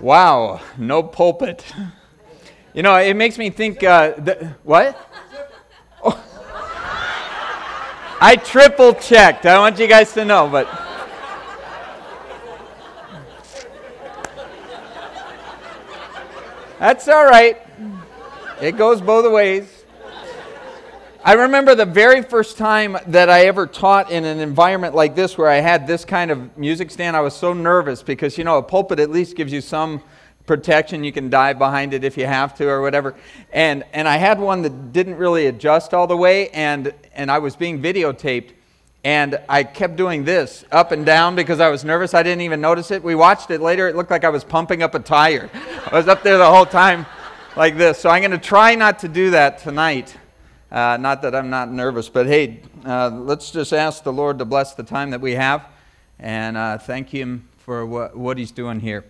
Wow, no pulpit. You know, it makes me think, uh, the, what? Oh. I triple checked. I want you guys to know, but. That's all right. It goes both ways. I remember the very first time that I ever taught in an environment like this where I had this kind of music stand. I was so nervous because, you know, a pulpit at least gives you some protection. You can dive behind it if you have to or whatever. And, and I had one that didn't really adjust all the way, and, and I was being videotaped. And I kept doing this up and down because I was nervous. I didn't even notice it. We watched it later. It looked like I was pumping up a tire. I was up there the whole time like this. So I'm going to try not to do that tonight. Uh, not that I'm not nervous, but hey, uh, let's just ask the Lord to bless the time that we have and uh, thank Him for what, what, He's doing here.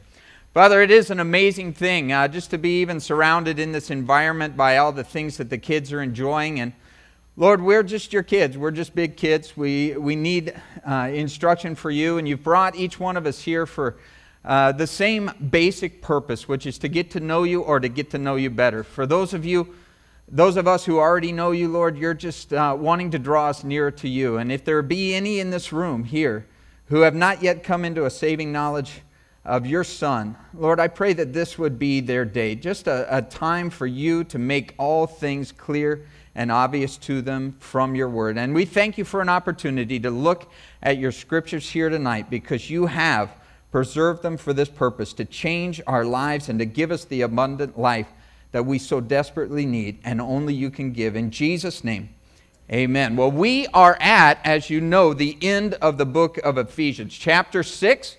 Father, it is an amazing thing uh, just to be even surrounded in this environment by all the things that the kids are enjoying. And Lord, we're just your kids. We're just big kids. We, we need uh, instruction for you, and you've brought each one of us here for. Uh, the same basic purpose, which is to get to know you or to get to know you better. For those of you those of us who already know you, Lord, you're just uh, wanting to draw us nearer to you. And if there be any in this room here who have not yet come into a saving knowledge of your Son, Lord, I pray that this would be their day, just a, a time for you to make all things clear and obvious to them from your word. And we thank you for an opportunity to look at your scriptures here tonight because you have preserved them for this purpose to change our lives and to give us the abundant life that we so desperately need and only you can give. In Jesus' name, amen. Well, we are at, as you know, the end of the book of Ephesians, chapter 6.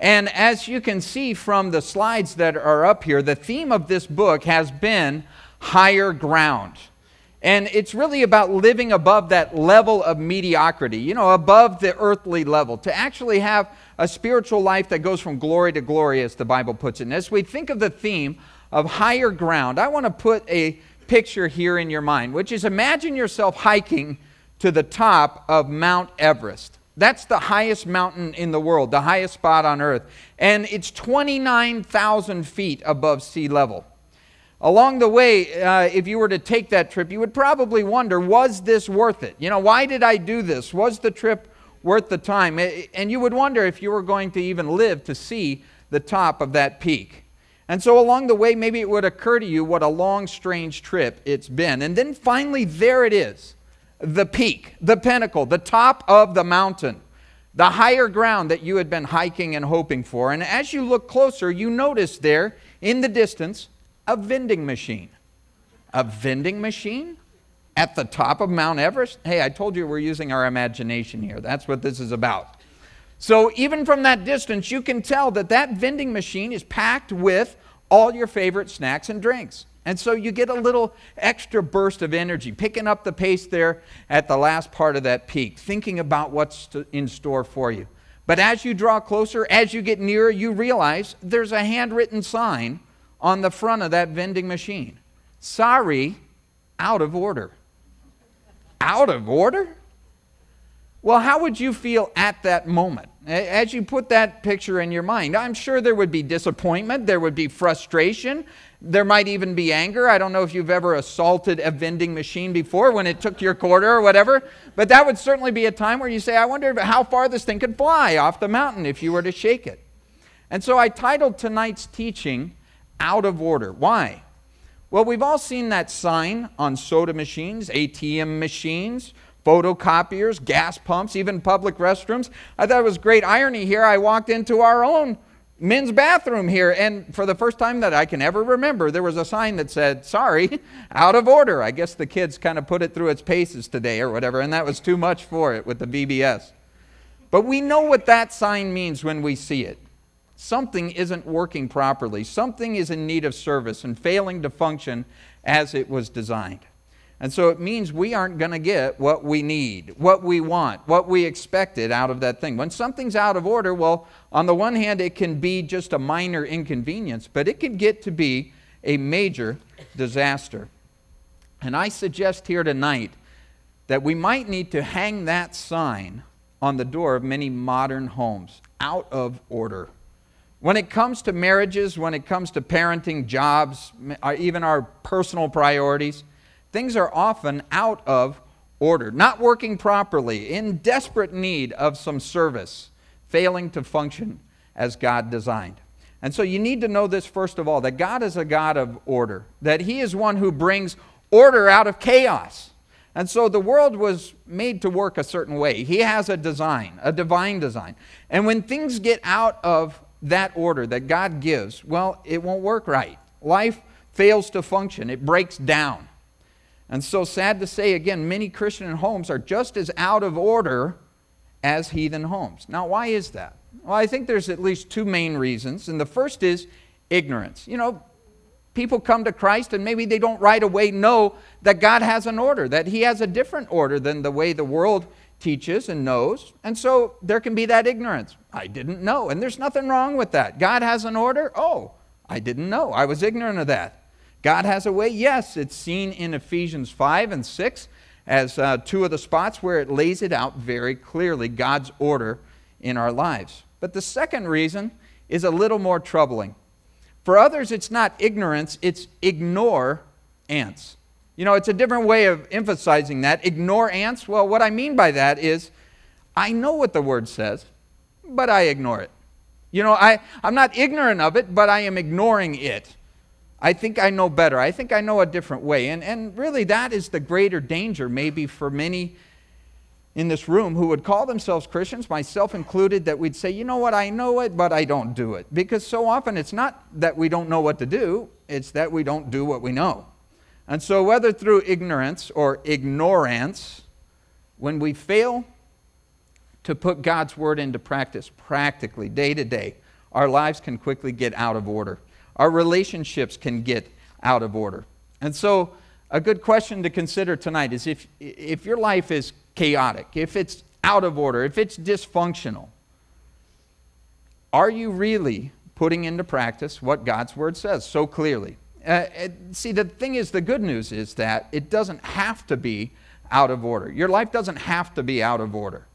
And as you can see from the slides that are up here, the theme of this book has been higher ground. And it's really about living above that level of mediocrity, you know, above the earthly level, to actually have a spiritual life that goes from glory to glory, as the Bible puts it. And as we think of the theme of higher ground, I want to put a picture here in your mind, which is imagine yourself hiking to the top of Mount Everest. That's the highest mountain in the world, the highest spot on earth. And it's 29,000 feet above sea level. Along the way, uh, if you were to take that trip, you would probably wonder was this worth it? You know, why did I do this? Was the trip worth the time? And you would wonder if you were going to even live to see the top of that peak. And so along the way, maybe it would occur to you what a long, strange trip it's been. And then finally, there it is the peak, the pinnacle, the top of the mountain, the higher ground that you had been hiking and hoping for. And as you look closer, you notice there in the distance a vending machine. A vending machine? At the top of Mount Everest? Hey, I told you we're using our imagination here. That's what this is about. So even from that distance, you can tell that that vending machine is packed with all your favorite snacks and drinks. And so you get a little extra burst of energy, picking up the pace there at the last part of that peak, thinking about what's in store for you. But as you draw closer, as you get nearer, you realize there's a handwritten sign on the front of that vending machine. Sorry, out of order. Out of order? Well, how would you feel at that moment? As you put that picture in your mind, I'm sure there would be disappointment, there would be frustration, there might even be anger. I don't know if you've ever assaulted a vending machine before when it took your quarter or whatever, but that would certainly be a time where you say, I wonder how far this thing could fly off the mountain if you were to shake it. And so I titled tonight's teaching, Out of Order. Why? Well, we've all seen that sign on soda machines, ATM machines, photocopiers, gas pumps, even public restrooms. I thought it was great irony here. I walked into our own men's bathroom here, and for the first time that I can ever remember, there was a sign that said, Sorry, out of order. I guess the kids kind of put it through its paces today or whatever, and that was too much for it with the VBS. But we know what that sign means when we see it. Something isn't working properly, something is in need of service and failing to function as it was designed. And so it means we aren't going to get what we need, what we want, what we expected out of that thing. When something's out of order, well, on the one hand, it can be just a minor inconvenience, but it can get to be a major disaster. And I suggest here tonight that we might need to hang that sign on the door of many modern homes out of order. When it comes to marriages, when it comes to parenting, jobs, uh, even our personal priorities, things are often out of order, not working properly, in desperate need of some service, failing to function as God designed. And so you need to know this first of all that God is a God of order, that He is one who brings order out of chaos. And so the world was made to work a certain way. He has a design, a divine design. And when things get out of that order that God gives, well, it won't work right. Life fails to function, it breaks down. And so, sad to say, again, many Christian homes are just as out of order as heathen homes. Now, why is that? Well, I think there's at least two main reasons. And the first is ignorance. You know, people come to Christ and maybe they don't right away know that God has an order, that He has a different order than the way the world teaches and knows. And so there can be that ignorance. I didn't know. And there's nothing wrong with that. God has an order? Oh, I didn't know. I was ignorant of that. God has a way? Yes, it's seen in Ephesians 5 and 6 as uh, two of the spots where it lays it out very clearly God's order in our lives. But the second reason is a little more troubling. For others, it's not ignorance, it's ignore ants. You know, it's a different way of emphasizing that. Ignore ants. Well, what I mean by that is I know what the word says, but I ignore it. You know, I, I'm not ignorant of it, but I am ignoring it. I think I know better. I think I know a different way. And, and really, that is the greater danger, maybe for many in this room who would call themselves Christians, myself included, that we'd say, you know what, I know it, but I don't do it. Because so often it's not that we don't know what to do, it's that we don't do what we know. And so, whether through ignorance or ignorance, when we fail to put God's word into practice practically, day to day, our lives can quickly get out of order. Our relationships can get out of order. And so, a good question to consider tonight is if, if your life is chaotic, if it's out of order, if it's dysfunctional, are you really putting into practice what God's word says so clearly? Uh, see, the thing is, the good news is that it doesn't have to be out of order. Your life doesn't have to be out of order.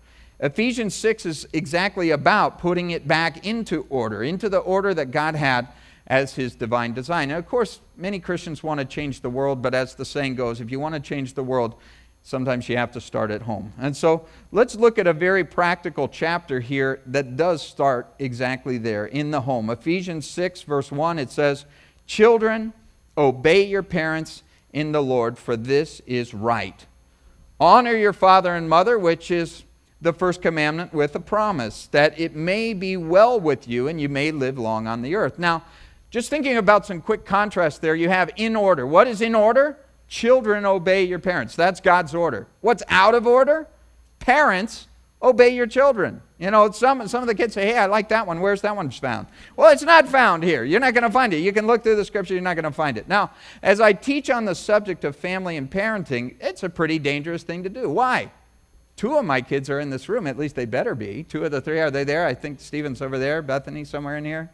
Ephesians 6 is exactly about putting it back into order, into the order that God had as his divine design. And of course, many Christians want to change the world, but as the saying goes, if you want to change the world, sometimes you have to start at home. And so let's look at a very practical chapter here that does start exactly there in the home. Ephesians 6, verse 1, it says, Children, Obey your parents in the Lord, for this is right. Honor your father and mother, which is the first commandment with a promise, that it may be well with you and you may live long on the earth. Now, just thinking about some quick contrast there, you have in order. What is in order? Children obey your parents. That's God's order. What's out of order? Parents obey your children. You know, some, some of the kids say, hey, I like that one. Where's that one found? Well, it's not found here. You're not going to find it. You can look through the scripture, you're not going to find it. Now, as I teach on the subject of family and parenting, it's a pretty dangerous thing to do. Why? Two of my kids are in this room. At least they better be. Two of the three, are they there? I think Stephen's over there. Bethany somewhere in here.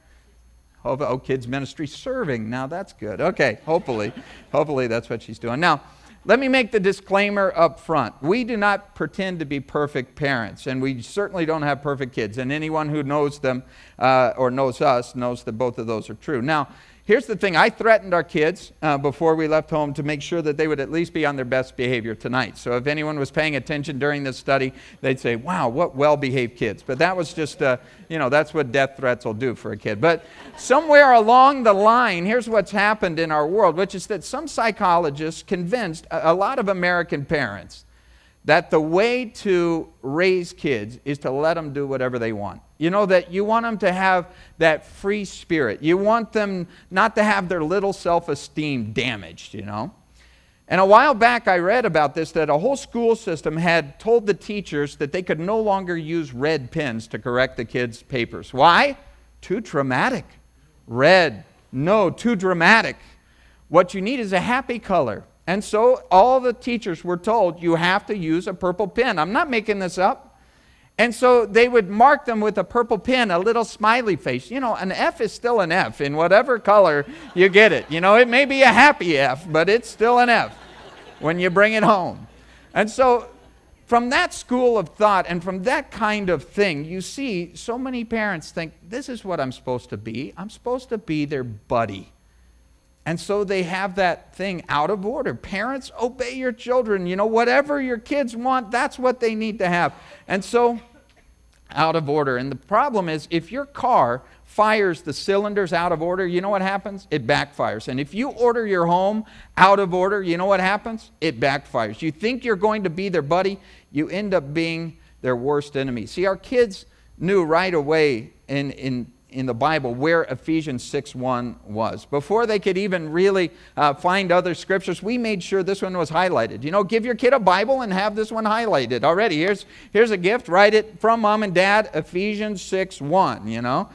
Oh, kids ministry serving. Now that's good. Okay, hopefully. hopefully that's what she's doing. Now, let me make the disclaimer up front. We do not pretend to be perfect parents, and we certainly don't have perfect kids. And anyone who knows them uh, or knows us knows that both of those are true. Now, Here's the thing I threatened our kids uh, before we left home to make sure that they would at least be on their best behavior tonight. So if anyone was paying attention during this study, they'd say, wow, what well behaved kids. But that was just, uh, you know, that's what death threats will do for a kid. But somewhere along the line, here's what's happened in our world, which is that some psychologists convinced a, a lot of American parents that the way to raise kids is to let them do whatever they want. You know, that you want them to have that free spirit. You want them not to have their little self esteem damaged, you know. And a while back, I read about this that a whole school system had told the teachers that they could no longer use red pens to correct the kids' papers. Why? Too traumatic. Red, no, too dramatic. What you need is a happy color. And so all the teachers were told, you have to use a purple pen. I'm not making this up. And so they would mark them with a purple pen, a little smiley face. You know, an F is still an F in whatever color you get it. You know, it may be a happy F, but it's still an F when you bring it home. And so from that school of thought and from that kind of thing, you see so many parents think, this is what I'm supposed to be. I'm supposed to be their buddy. And so they have that thing out of order. Parents, obey your children. You know, whatever your kids want, that's what they need to have. And so, out of order. And the problem is, if your car fires the cylinders out of order, you know what happens? It backfires. And if you order your home out of order, you know what happens? It backfires. You think you're going to be their buddy, you end up being their worst enemy. See, our kids knew right away in, in in the Bible where Ephesians 6 1 was. Before they could even really uh, find other scriptures, we made sure this one was highlighted. You know, give your kid a Bible and have this one highlighted already. Here's, here's a gift, write it from mom and dad, Ephesians 6 1, you know.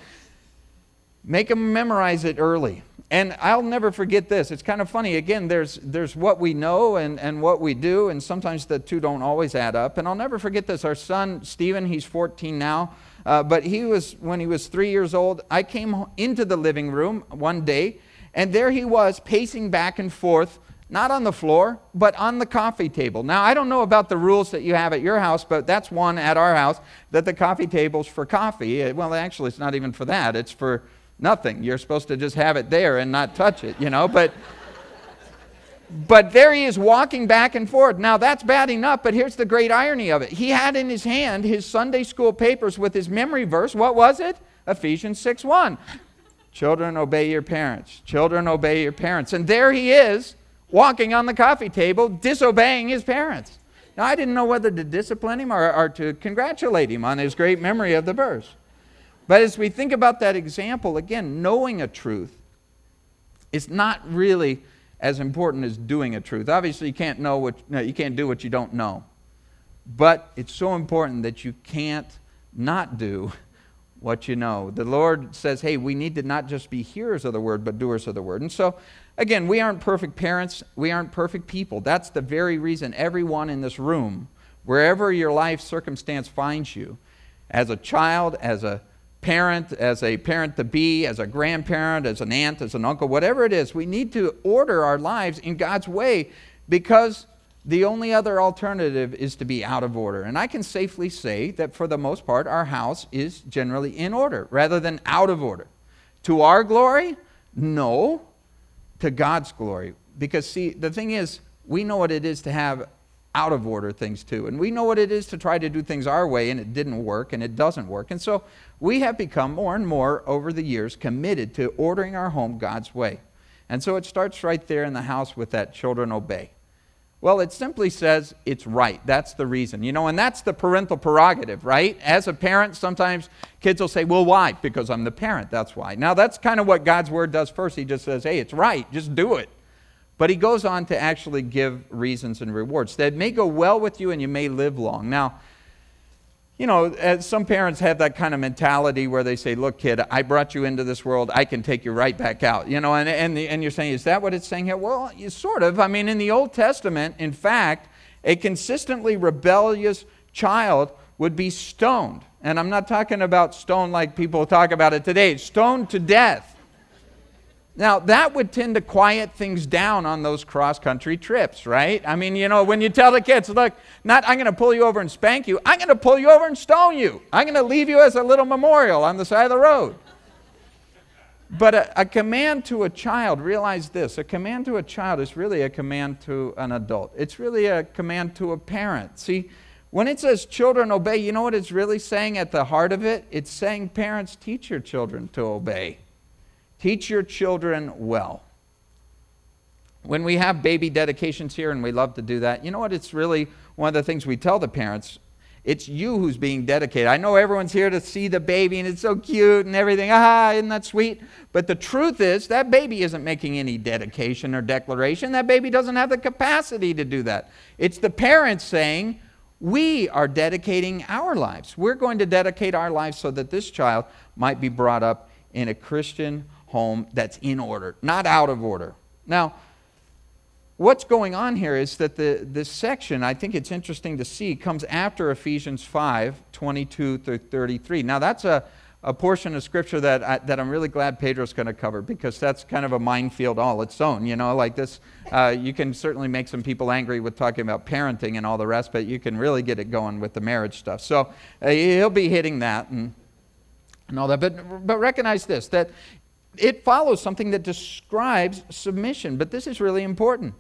Make them memorize it early. And I'll never forget this. It's kind of funny. Again, there's, there's what we know and, and what we do, and sometimes the two don't always add up. And I'll never forget this. Our son, Stephen, he's 14 now. Uh, but he was, when he was three years old, I came into the living room one day, and there he was pacing back and forth, not on the floor, but on the coffee table. Now, I don't know about the rules that you have at your house, but that's one at our house that the coffee table's for coffee. Uh, well, actually, it's not even for that, it's for nothing. You're supposed to just have it there and not touch it, you know, but. But there he is walking back and forth. Now that's bad enough, but here's the great irony of it. He had in his hand his Sunday school papers with his memory verse. What was it? Ephesians 6 1. Children, obey your parents. Children, obey your parents. And there he is, walking on the coffee table, disobeying his parents. Now, I didn't know whether to discipline him or, or to congratulate him on his great memory of the verse. But as we think about that example, again, knowing a truth is not really as important as doing a truth. Obviously, you can't know what no, you can't do what you don't know. But it's so important that you can't not do what you know. The Lord says, hey, we need to not just be hearers of the word, but doers of the word. And so, again, we aren't perfect parents, we aren't perfect people. That's the very reason everyone in this room, wherever your life circumstance finds you, as a child, as a parent, as a parent to be, as a grandparent, as an aunt, as an uncle, whatever it is, we need to order our lives in God's way because the only other alternative is to be out of order. And I can safely say that for the most part, our house is generally in order rather than out of order. To our glory? No. To God's glory. Because, see, the thing is, we know what it is to have out of order things too. And we know what it is to try to do things our way and it didn't work and it doesn't work. And so we have become more and more over the years committed to ordering our home God's way. And so it starts right there in the house with that children obey. Well, it simply says it's right. That's the reason. You know, and that's the parental prerogative, right? As a parent, sometimes kids will say, well, why? Because I'm the parent. That's why. Now, that's kind of what God's word does first. He just says, hey, it's right. Just do it. But he goes on to actually give reasons and rewards that may go well with you and you may live long. Now, you know, uh, some parents have that kind of mentality where they say, Look, kid, I brought you into this world, I can take you right back out. You know, and, and, the, and you're saying, Is that what it's saying here? Well, you, sort of. I mean, in the Old Testament, in fact, a consistently rebellious child would be stoned. And I'm not talking about stoned like people talk about it today, stoned to death. Now, that would tend to quiet things down on those cross country trips, right? I mean, you know, when you tell the kids, look, not I'm going to pull you over and spank you, I'm going to pull you over and stone you. I'm going to leave you as a little memorial on the side of the road. But a, a, command to a child, realize this a command to a child is really a command to an adult. It's really a command to a parent. See, when it says children obey, you know what it's really saying at the heart of it? It's saying parents teach your children to obey. Teach your children well. When we have baby dedications here, and we love to do that, you know what? It's really one of the things we tell the parents. It's you who's being dedicated. I know everyone's here to see the baby and it's so cute and everything. Ah, isn't that sweet? But the truth is, that baby isn't making any dedication or declaration. That baby doesn't have the capacity to do that. It's the parents saying, we are dedicating our lives. We're going to dedicate our lives so that this child might be brought up in a Christian home that's in order, not out of order. Now, what's going on here is that the, this section, I think it's interesting to see, comes after Ephesians 5 22 through 33. Now, that's a, a portion of scripture that, I, that I'm really glad Pedro's going to cover because that's kind of a minefield all its own. You know, like this, uh, you can certainly make some people angry with talking about parenting and all the rest, but you can really get it going with the marriage stuff. So uh, he'll be hitting that and, and all that. But, but recognize this that it follows something that describes submission, but this is really important.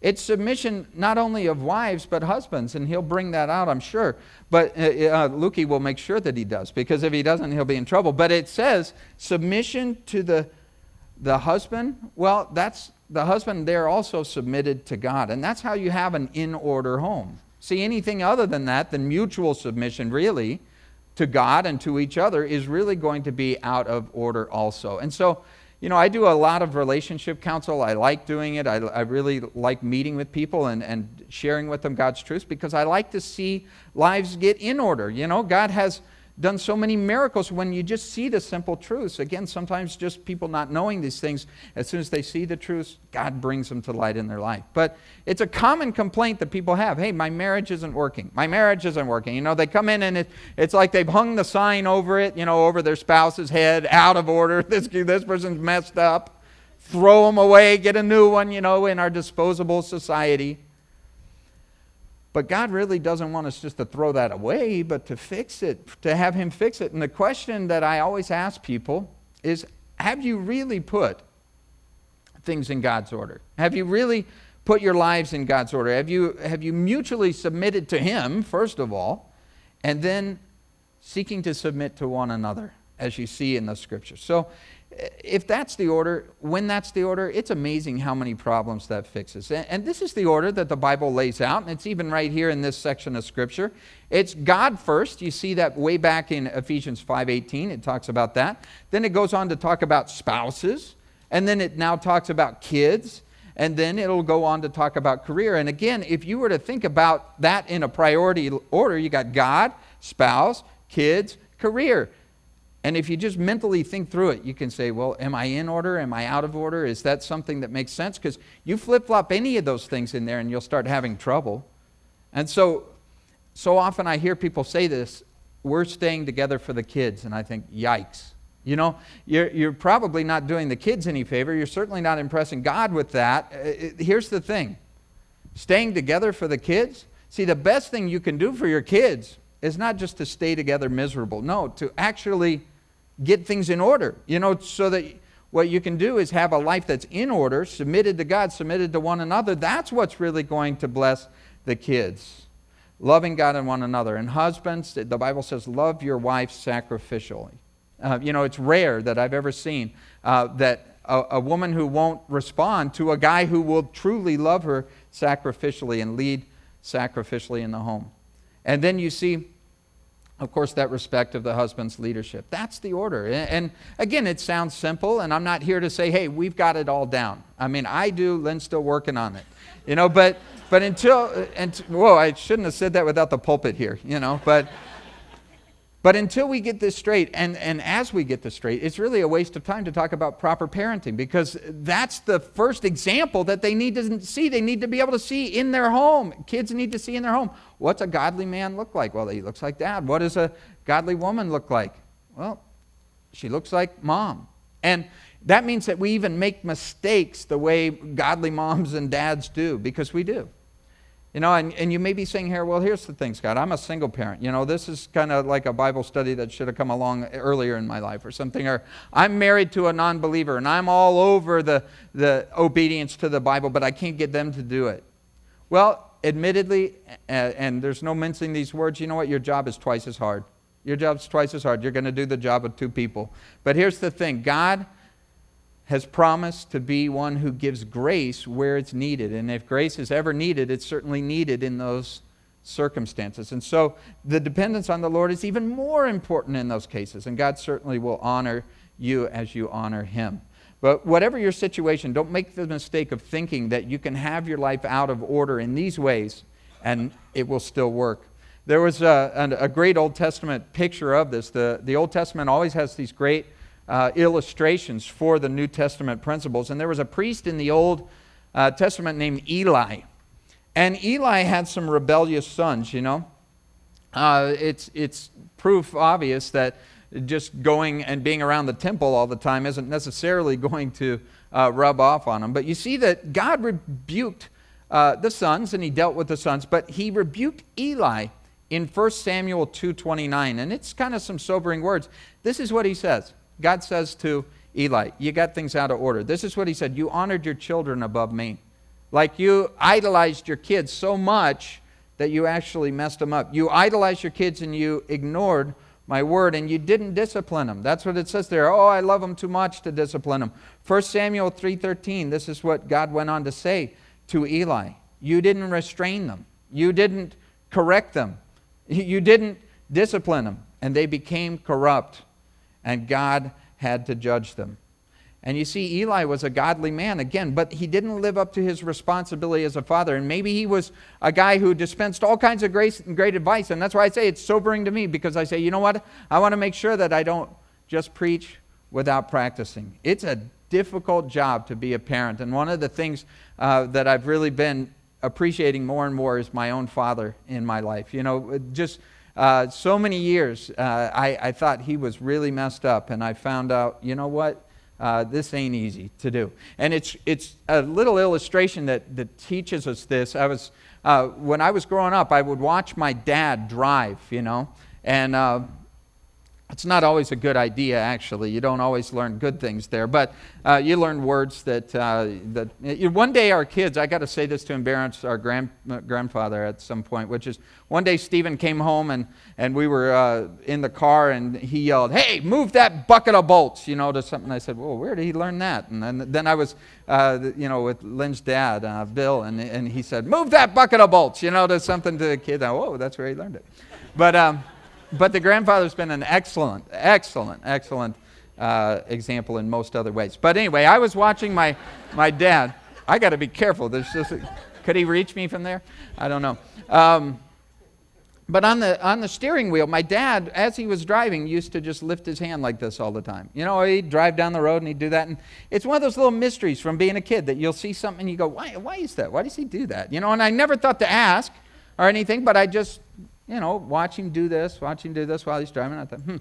It's submission not only of wives, but husbands, and he'll bring that out, I'm sure. But uh, uh, Lukey will make sure that he does, because if he doesn't, he'll be in trouble. But it says submission to the, the husband. Well, that's the husband they're also submitted to God, and that's how you have an in order home. See, anything other than that, than mutual submission, really, to God and to each other, is really going to be out of order also. And so, you know, I do a lot of relationship counsel. I like doing it. I, I really like meeting with people and, and sharing with them God's truth because I like to see lives get in order. You know, God has done so many miracles when you just see the simple truths. Again, sometimes just people not knowing these things, as soon as they see the truths, God brings them to light in their life. But it's a common complaint that people have hey, my marriage isn't working. My marriage isn't working. You know, they come in and it, it's like they've hung the sign over it, you know, over their spouse's head, out of order. This, this person's messed up. Throw them away, get a new one, you know, in our disposable society. But God really doesn't want us just to throw that away, but to fix it, to have Him fix it. And the question that I always ask people is Have you really put things in God's order? Have you really put your lives in God's order? Have you, have you mutually submitted to Him, first of all, and then seeking to submit to one another, as you see in the scriptures? So, if that's the order, when that's the order, it's amazing how many problems that fixes. And this is the order that the Bible lays out, and it's even right here in this section of Scripture. It's God first. You see that way back in Ephesians 5:18. It talks about that. Then it goes on to talk about spouses, and then it now talks about kids, and then it'll go on to talk about career. And again, if you were to think about that in a priority order, you got God, spouse, kids, career. And if you just mentally think through it, you can say, well, am I in order? Am I out of order? Is that something that makes sense? Because you flip flop any of those things in there and you'll start having trouble. And so, so often I hear people say this we're staying together for the kids. And I think, yikes. You know, you're, you're probably not doing the kids any favor. You're certainly not impressing God with that. Uh, here's the thing staying together for the kids. See, the best thing you can do for your kids is not just to stay together miserable. No, to actually get things in order, you know, so that what you can do is have a life that's in order, submitted to God, submitted to one another. That's what's really going to bless the kids. Loving God and one another. And husbands, the Bible says, love your wife sacrificially. Uh, you know, it's rare that I've ever seen uh, that a, a woman who won't respond to a guy who will truly love her sacrificially and lead sacrificially in the home. And then you see of course, that respect of the husband's leadership. That's the order. And again, it sounds simple, and I'm not here to say, hey, we've got it all down. I mean, I do, Lynn's still working on it. You know, but, but until, uh, and, whoa, I shouldn't have said that without the pulpit here, you know, but. But until we get this straight, and, and as we get this straight, it's really a waste of time to talk about proper parenting because that's the first example that they need to see. They need to be able to see in their home. Kids need to see in their home. What's a godly man look like? Well, he looks like dad. What does a godly woman look like? Well, she looks like mom. And that means that we even make mistakes the way godly moms and dads do because we do. You know, and, and you may be saying here, well, here's the thing, Scott. I'm a single parent. You know, this is kind of like a Bible study that should have come along earlier in my life or something. Or I'm married to a non believer and I'm all over the, the obedience to the Bible, but I can't get them to do it. Well, admittedly, and there's no mincing these words, you know what? Your job is twice as hard. Your job's twice as hard. You're going to do the job of two people. But here's the thing God has promised to be one who gives grace where it's needed. And if grace is ever needed, it's certainly needed in those circumstances. And so the dependence on the Lord is even more important in those cases. And God certainly will honor you as you honor Him. But whatever your situation, don't make the mistake of thinking that you can have your life out of order in these ways and it will still work. There was a, a, great Old Testament picture of this. The, the Old Testament always has these great uh, illustrations for the New Testament principles. And there was a priest in the Old uh, Testament named Eli. And Eli had some rebellious sons, you know. Uh, it's, it's proof obvious that just going and being around the temple all the time isn't necessarily going to uh, rub off on them. But you see that God rebuked uh, the sons and he dealt with the sons, but he rebuked Eli in 1 Samuel 2:29, and it's kind of some sobering words. This is what he says. God says to Eli, "You got things out of order." This is what he said: "You honored your children above me, like you idolized your kids so much that you actually messed them up. You idolized your kids and you ignored my word and you didn't discipline them that's what it says there. Oh i love them too much to discipline them 1 samuel 3.13 this is what god went on to say to eli. You didn't restrain them you didn't correct them you didn't discipline them and they became corrupt and god had to judge them and you see, Eli was a godly man, again, but he didn't live up to his responsibility as a father. And maybe he was a guy who dispensed all kinds of great, great advice. And that's why I say it's sobering to me because I say, you know what? I want to make sure that I don't just preach without practicing. It's a difficult job to be a parent. And one of the things uh, that I've really been appreciating more and more is my own father in my life. You know, just. Uh, so many years, uh, I, I thought he was really messed up, and I found out, you know what? Uh, this ain't easy to do. And it's, it's a little illustration that, that teaches us this. I was, uh, when I was growing up, I would watch my dad drive, you know, and uh, it's not always a good idea, actually. You don't always learn good things there, but uh, you learn words that, uh, that you one day our kids, I got to say this to embarrass our grand, uh, grandfather at some point, which is one day Stephen came home and, and we were uh, in the car and he yelled, Hey, move that bucket of bolts, you know, to something. I said, Well, where did he learn that? And then, then I was, uh, you know, with Lynn's dad, uh, Bill, and, and he said, Move that bucket of bolts, you know, to something to the kid. Whoa, that's where he learned it. But, um, but the grandfather's been an excellent, excellent, excellent uh, example in most other ways. But anyway, I was watching my, my dad. I got to be careful. There's just could he reach me from there? I don't know. Um, but on the, on the steering wheel, my dad, as he was driving, used to just lift his hand like this all the time. You know, he'd drive down the road and he'd do that. And it's one of those little mysteries from being a kid that you'll see something and you go, why, why is that? Why does he do that? You know, and I never thought to ask or anything, but I just you know, watch him do this, watch him do this while he's driving. I thought, hmm.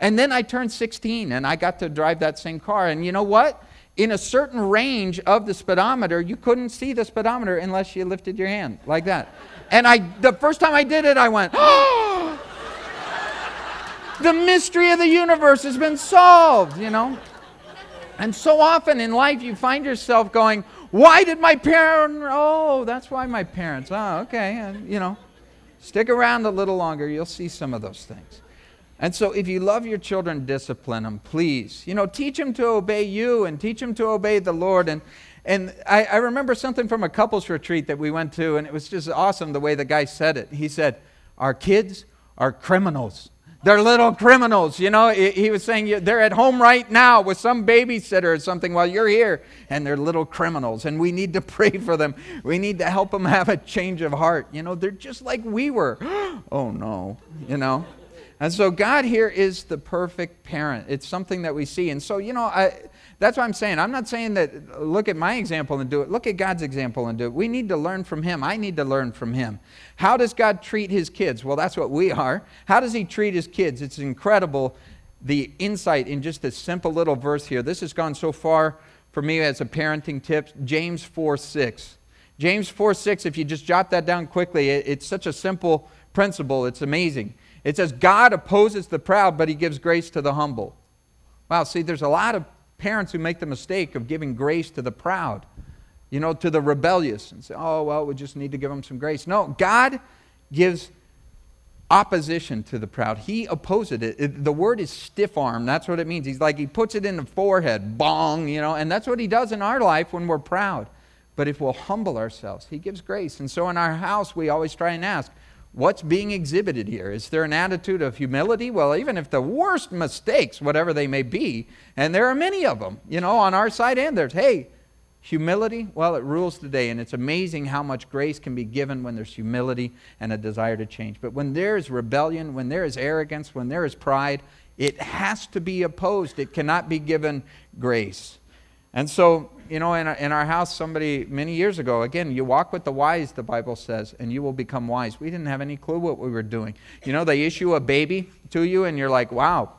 And then I turned 16 and I got to drive that same car. And you know what? In a certain range of the speedometer, you couldn't see the speedometer unless you lifted your hand like that. And I, the first time I did it, I went, the mystery of the universe has been solved, you know? And so often in life, you find yourself going, why did my parents, oh, that's why my parents, oh, okay, and, you know. Stick around a little longer, you'll see some of those things. And so, if you love your children, discipline them, please. You know, teach them to obey you and teach them to obey the Lord. And, and I, I remember something from a couples retreat that we went to, and it was just awesome the way the guy said it. He said, Our kids are criminals. They're little criminals. You know, he was saying they're at home right now with some babysitter or something while you're here, and they're little criminals. And we need to pray for them. We need to help them have a change of heart. You know, they're just like we were. oh, no. You know? And so God here is the perfect parent. It's something that we see. And so, you know, I, that's what I'm saying. I'm not saying that look at my example and do it. Look at God's example and do it. We need to learn from Him. I need to learn from Him. How does God treat His kids? Well, that's what we are. How does He treat His kids? It's incredible the insight in just this simple little verse here. This has gone so far for me as a parenting tip. James 4 6. James 4 6, if you just jot that down quickly, it's such a simple principle. It's amazing. It says, God opposes the proud, but He gives grace to the humble. Wow, see, there's a lot of parents who make the mistake of giving grace to the proud, you know, to the rebellious, and say, oh, well, we just need to give them some grace. No, God gives opposition to the proud. He opposes it. it the word is stiff arm. That's what it means. He's like, he puts it in the forehead, bong, you know, and that's what he does in our life when we're proud. But if we'll humble ourselves, he gives grace. And so in our house, we always try and ask, what's being exhibited here? Is there an attitude of humility? Well, even if the worst mistakes, whatever they may be, and there are many of them, you know, on our side and theirs, hey, humility, well, it rules today. And it's amazing how much grace can be given when there's humility and a desire to change. But when there is rebellion, when there is arrogance, when there is pride, it has to be opposed. It cannot be given grace. And so you know, in our, in our house, somebody many years ago, again, you walk with the wise, the Bible says, and you will become wise. We didn't have any clue what we were doing. You know, they issue a baby to you, and you're like, wow,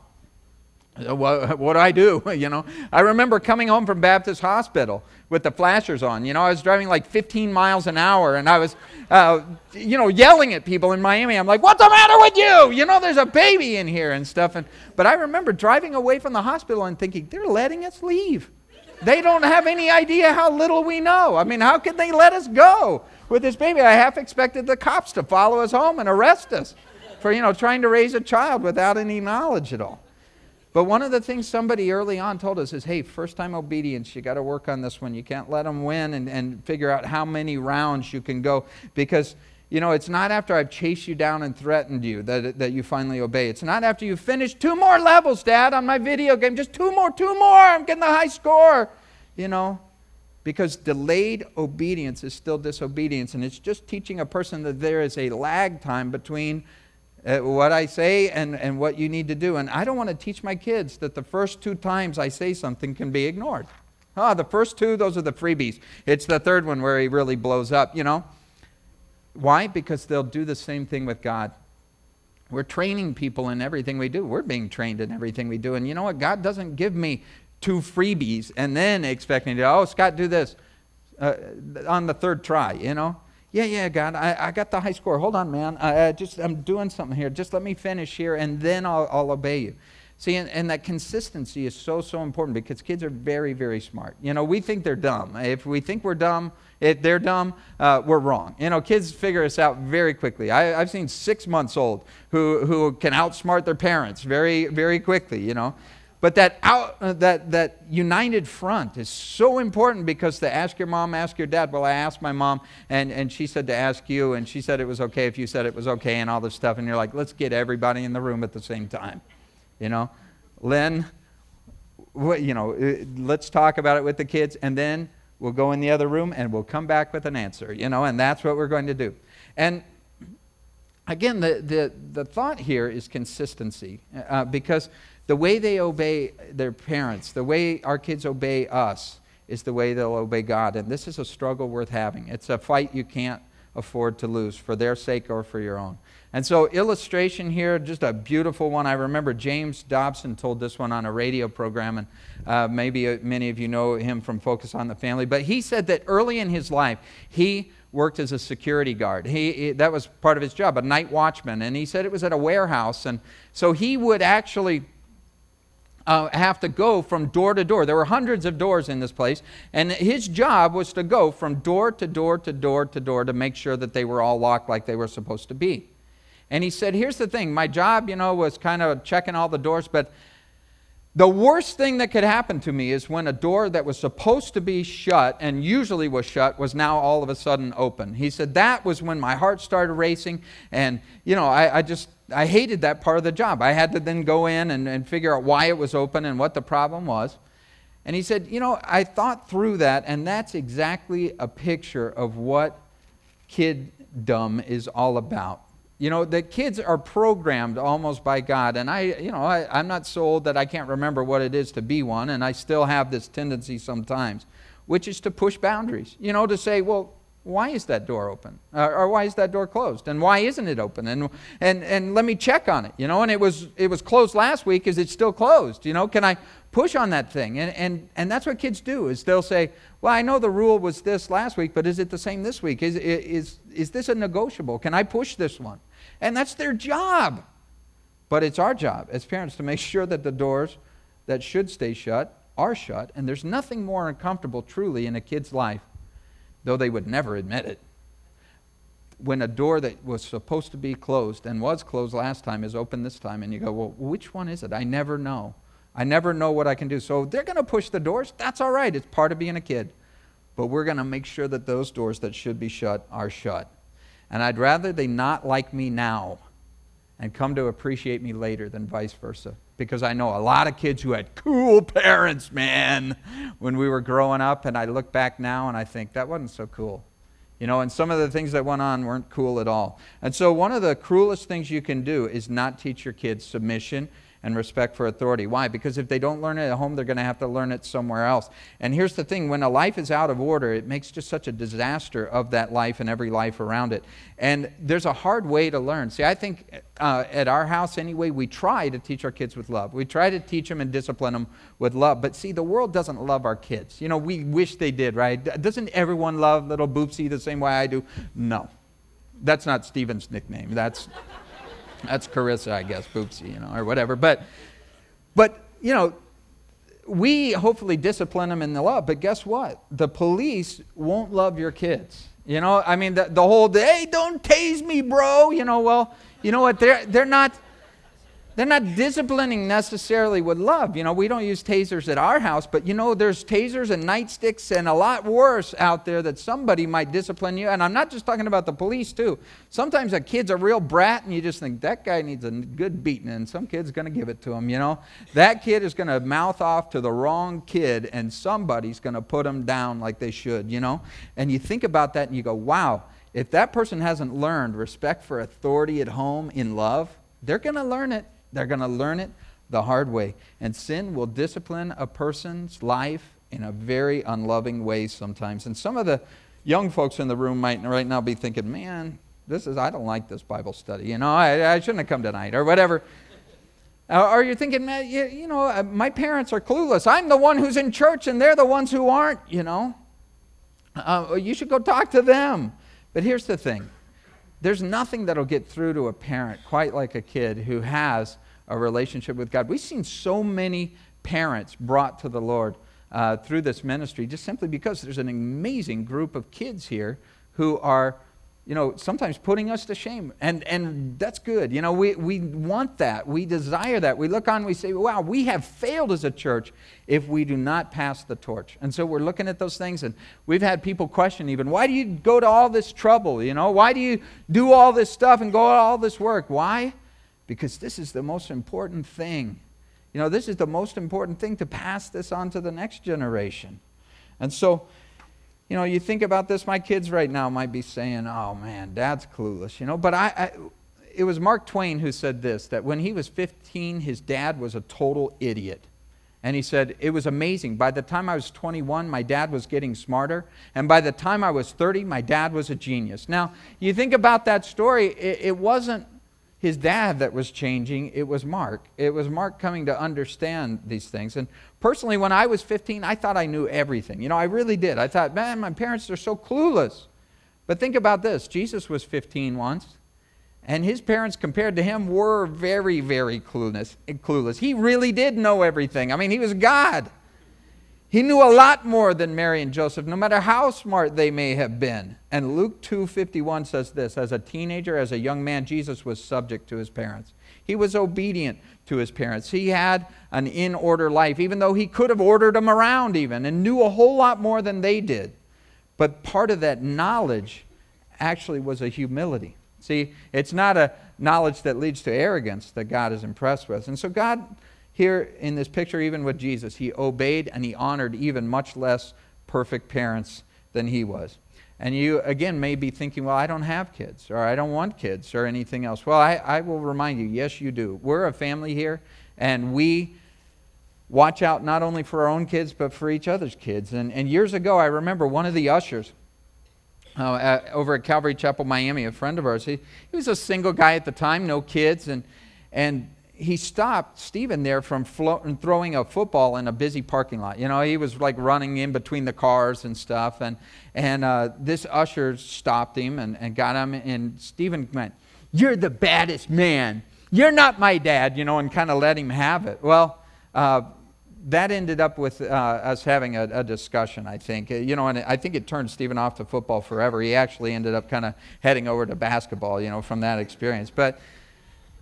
what, what do I do? You know, I remember coming home from Baptist Hospital with the flashers on. You know, I was driving like 15 miles an hour and I was, uh, you know, yelling at people in Miami. I'm like, what's the matter with you? You know, there's a baby in here and stuff. And, but I remember driving away from the hospital and thinking, they're letting us leave. They don't have any idea how little we know. I mean, how could they let us go with this baby? I half expected the cops to follow us home and arrest us for, you know, trying to raise a child without any knowledge at all. But one of the things somebody early on told us is hey, first time obedience, you got to work on this one. You can't let them win and, and figure out how many rounds you can go because. You know, it's not after I've chased you down and threatened you that, that you finally obey. It's not after you've finished two more levels, Dad, on my video game. Just two more, two more. I'm getting the high score. You know, because delayed obedience is still disobedience. And it's just teaching a person that there is a lag time between uh, what I say and, and what you need to do. And I don't want to teach my kids that the first two times I say something can be ignored. Ah, the first two, those are the freebies. It's the third one where he really blows up, you know? Why? Because they'll do the same thing with God. We're training people in everything we do. We're being trained in everything we do. And you know what? God doesn't give me two freebies and then expect me to, oh, Scott, do this uh, on the third try, you know? Yeah, yeah, God, I, I got the high score. Hold on, man. I, I just I'm doing something here. Just let me finish here, and then I'll, I'll obey you. See, and, and, that consistency is so, so important because kids are very, very smart. You know, we think they're dumb. If we think we're dumb, if they're dumb, uh, we're wrong. You know, kids figure us out very quickly. I, have seen six months old who, who can outsmart their parents very, very quickly, you know. But that, out, uh, that, that united front is so important because to ask your mom, ask your dad. Well, I asked my mom, and, and she said to ask you, and she said it was okay if you said it was okay, and all this stuff. And you're like, let's get everybody in the room at the same time. You know? Lynn, what, you know, uh, let's talk about it with the kids, and then we'll go in the other room and we'll come back with an answer, you know, and that's what we're going to do. And again, the, the, the thought here is consistency uh, because the way they obey their parents, the way our kids obey us, is the way they'll obey God. And this is a struggle worth having. It's a fight you can't afford to lose for their sake or for your own. And so, illustration here, just a beautiful one. I remember James Dobson told this one on a radio program, and uh, maybe uh, many of you know him from Focus on the Family. But he said that early in his life, he worked as a security guard. He, he, that was part of his job, a night watchman. And he said it was at a warehouse. And so he would actually uh, have to go from door to door. There were hundreds of doors in this place, and his job was to go from door to door to door to door to make sure that they were all locked like they were supposed to be. And he said, Here's the thing my job, you know, was kind of checking all the doors, but the worst thing that could happen to me is when a door that was supposed to be shut and usually was shut was now all of a sudden open. He said that was when my heart started racing, and, you know, I, I just I hated that part of the job. I had to then go in and, and figure out why it was open and what the problem was. And he said, You know, I thought through that, and that's exactly a picture of what kiddom is all about. You know, the kids are programmed almost by God. And I, you know, I, I'm not so old that I can't remember what it is to be one, and I still have this tendency sometimes, which is to push boundaries. You know, to say, well, why is that door open? Uh, or why is that door closed? And why isn't it open? And, and, and let me check on it, you know? And it was, it was closed last week. Is it still closed? You know, can I push on that thing? And, and, and that's what kids do is they'll say, well, I know the rule was this last week, but is it the same this week? Is, is, is this a negotiable? Can I push this one? And that's their job. But it's our job as parents to make sure that the doors that should stay shut are shut. And there's nothing more uncomfortable, truly, in a kid's life though they would never admit it. When a door that was supposed to be closed and was closed last time is open this time, and you go, Well, which one is it? I never know. I never know what I can do. So they're going to push the doors. That's all right. It's part of being a kid. But we're going to make sure that those doors that should be shut are shut. And I'd rather they not like me now and come to appreciate me later than vice versa because I know a lot of kids who had cool parents, man, when we were growing up. And I look back now and I think that wasn't so cool. You know, and some of the things that went on weren't cool at all. And so, one of the cruelest things you can do is not teach your kids submission and respect for authority. Why? Because if they don't learn it at home, they're going to have to learn it somewhere else. And here's the thing when a life is out of order, it makes just such a disaster of that life and every life around it. And there's a hard way to learn. See, I think uh, at our house anyway, we try to teach our kids with love. We try to teach them and discipline them with love. But see, the world doesn't love our kids. You know, we wish they did, right? Doesn't everyone love little Boopsy the same way I do? No. That's not Stephen's nickname. That's that's Carissa, I guess, Boopsy, you know, or whatever. But, but you know, we hopefully discipline them in the love. But guess what? The police won't love your kids. You know, I mean, the, the whole, hey, don't tase me, bro. You know, well, you know what? They're, they're not they're not disciplining necessarily with love. You know, we don't use tasers at our house, but you know, there's tasers and nightsticks and a lot worse out there that somebody might discipline you. And I'm not just talking about the police, too. Sometimes a kid's a real brat and you just think that guy needs a good beating, and some kid's going to give it to him, you know. That kid is going to mouth off to the wrong kid, and somebody's going to put him down like they should, you know. And you think about that and you go, wow, if that person hasn't learned respect for authority at home in love, they're going to learn it they're going to learn it the hard way. And sin will discipline a person's life in a very unloving way sometimes. And some of the young folks in the room might right now be thinking, man, this is, I don't like this Bible study. You know, I, I shouldn't have come tonight or whatever. Or you're thinking, man, you, you know, uh, my parents are clueless. I'm the one who's in church and they're the ones who aren't, you know. Uh, you should go talk to them. But here's the thing there's nothing that'll get through to a parent quite like a kid who has a relationship with God. We've seen so many parents brought to the Lord uh, through this ministry just simply because there's an amazing group of kids here who are you know, sometimes putting us to shame. And, and that's good. You know, we, we want that. We desire that. We look on, we say, wow, we have failed as a church if we do not pass the torch. And so we're looking at those things, and we've had people question even, why do you go to all this trouble? You know, why do you do all this stuff and go all this work? Why? Because this is the most important thing. You know, this is the most important thing to pass this on to the next generation. And so, you know, you think about this, my kids right now might be saying, oh man, dad's clueless, you know. But I, I, it was Mark Twain who said this that when he was 15, his dad was a total idiot. And he said, It was amazing. By the time I was 21, my dad was getting smarter. And by the time I was 30, my dad was a genius. Now, you think about that story, it, it wasn't his dad that was changing, it was Mark. It was Mark coming to understand these things. And personally, when I was 15, I thought I knew everything. You know, I really did. I thought, man, my parents are so clueless. But think about this Jesus was 15 once, and his parents, compared to him, were very, very clueless. clueless. He really did know everything. I mean, he was God. He knew a lot more than Mary and Joseph, no matter how smart they may have been. And Luke 2:51 says this, as a teenager, as a young man, Jesus was subject to his parents. He was obedient to his parents. He had an in-order life, even though he could have ordered them around even and knew a whole lot more than they did. But part of that knowledge actually was a humility. See, it's not a knowledge that leads to arrogance that God is impressed with. And so God here in this picture, even with Jesus, he obeyed and he honored even much less perfect parents than he was. And you, again, may be thinking, well, I don't have kids, or I don't want kids, or anything else. Well, I, I will remind you, yes, you do. We're a family here, and we watch out not only for our own kids, but for each other's kids. And, and years ago, I remember one of the ushers uh, at, over at Calvary Chapel, Miami, a friend of ours, he, he was a single guy at the time, no kids, and, and he stopped Stephen there from throwing a football in a busy parking lot. You know, he was like running in between the cars and stuff. And, and uh, this usher stopped him and, and got him. And Stephen went, You're the baddest man. You're not my dad, you know, and kind of let him have it. Well, uh, that ended up with uh, us having a, a, discussion, I think. Uh, you know, and I think it turned Stephen off to football forever. He actually ended up kind of heading over to basketball, you know, from that experience. But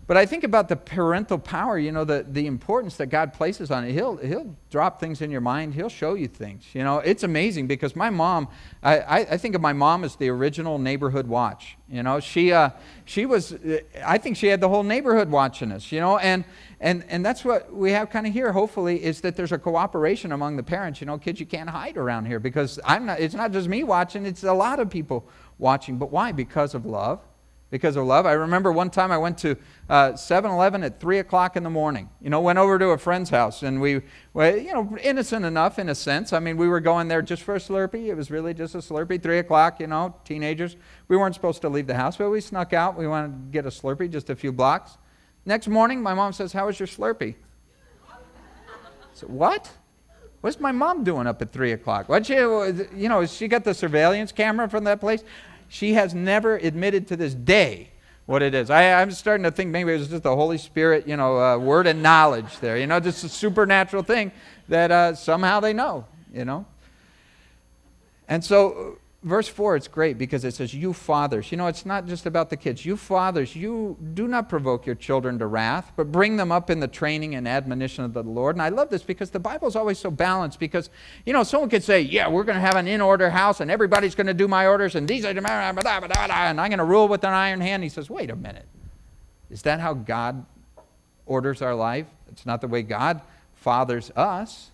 but I think about the parental power, you know, the, the importance that God places on it. He'll, he'll drop things in your mind. He'll show you things. You know, it's amazing because my mom, I, I think of my mom as the original neighborhood watch. You know, she, uh, she was, I think she had the whole neighborhood watching us, you know, and, and, and that's what we have kind of here, hopefully, is that there's a cooperation among the parents. You know, kids, you can't hide around here because I'm not, it's not just me watching, it's a lot of people watching. But why? Because of love because of love. I remember one time I went to 7 uh, Eleven at 3 o'clock in the morning. You know, went over to a friend's house and we, well, you know, innocent enough in a sense. I mean, we were going there just for a Slurpee. It was really just a Slurpee. 3 o'clock, you know, teenagers. We weren't supposed to leave the house, but we snuck out. We wanted to get a Slurpee just a few blocks. Next morning, my mom says, How was your Slurpee? I said, What? What's my mom doing up at 3 o'clock? What she, you know, she got the surveillance camera from that place? She has never admitted to this day what it is. I, am starting to think maybe it was just the Holy Spirit, you know, uh, word and knowledge there. You know, just a supernatural thing that uh, somehow they know, you know. And so verse 4, it's great because it says, You fathers. You know, it's not just about the kids. You fathers, you do not provoke your children to wrath, but bring them up in the training and admonition of the Lord. And I love this because the Bible is always so balanced because, you know, someone could say, Yeah, we're going to have an in order house and everybody's going to do my orders and these are, and I'm going to rule with an iron hand. He says, Wait a minute. Is that how God orders our life? It's not the way God fathers us.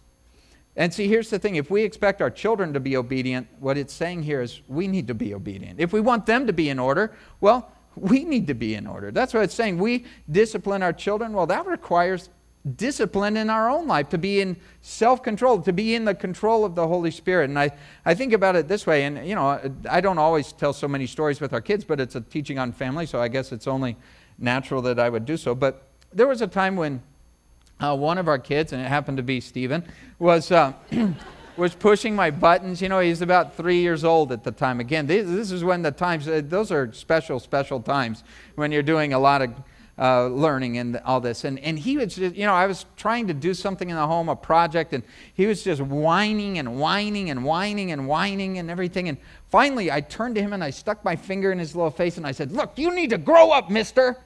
And see, here's the thing if we expect our children to be obedient, what it's saying here is we need to be obedient. If we want them to be in order, well, we need to be in order. That's what it's saying. We discipline our children. Well, that requires discipline in our own life, to be in self control, to be in the control of the Holy Spirit. And I, I think about it this way, and you know, I don't always tell so many stories with our kids, but it's a teaching on family, so I guess it's only natural that I would do so. But there was a time when uh, one of our kids, and it happened to be Stephen, was, uh, was pushing my buttons. You know, he's about three years old at the time. Again, this, this is when the times, uh, those are special, special times when you're doing a lot of uh, learning and all this. And, and he was just, you know, I was trying to do something in the home, a project, and he was just whining and whining and whining and whining and everything. And finally, I turned to him and I stuck my finger in his little face and I said, Look, you need to grow up, mister.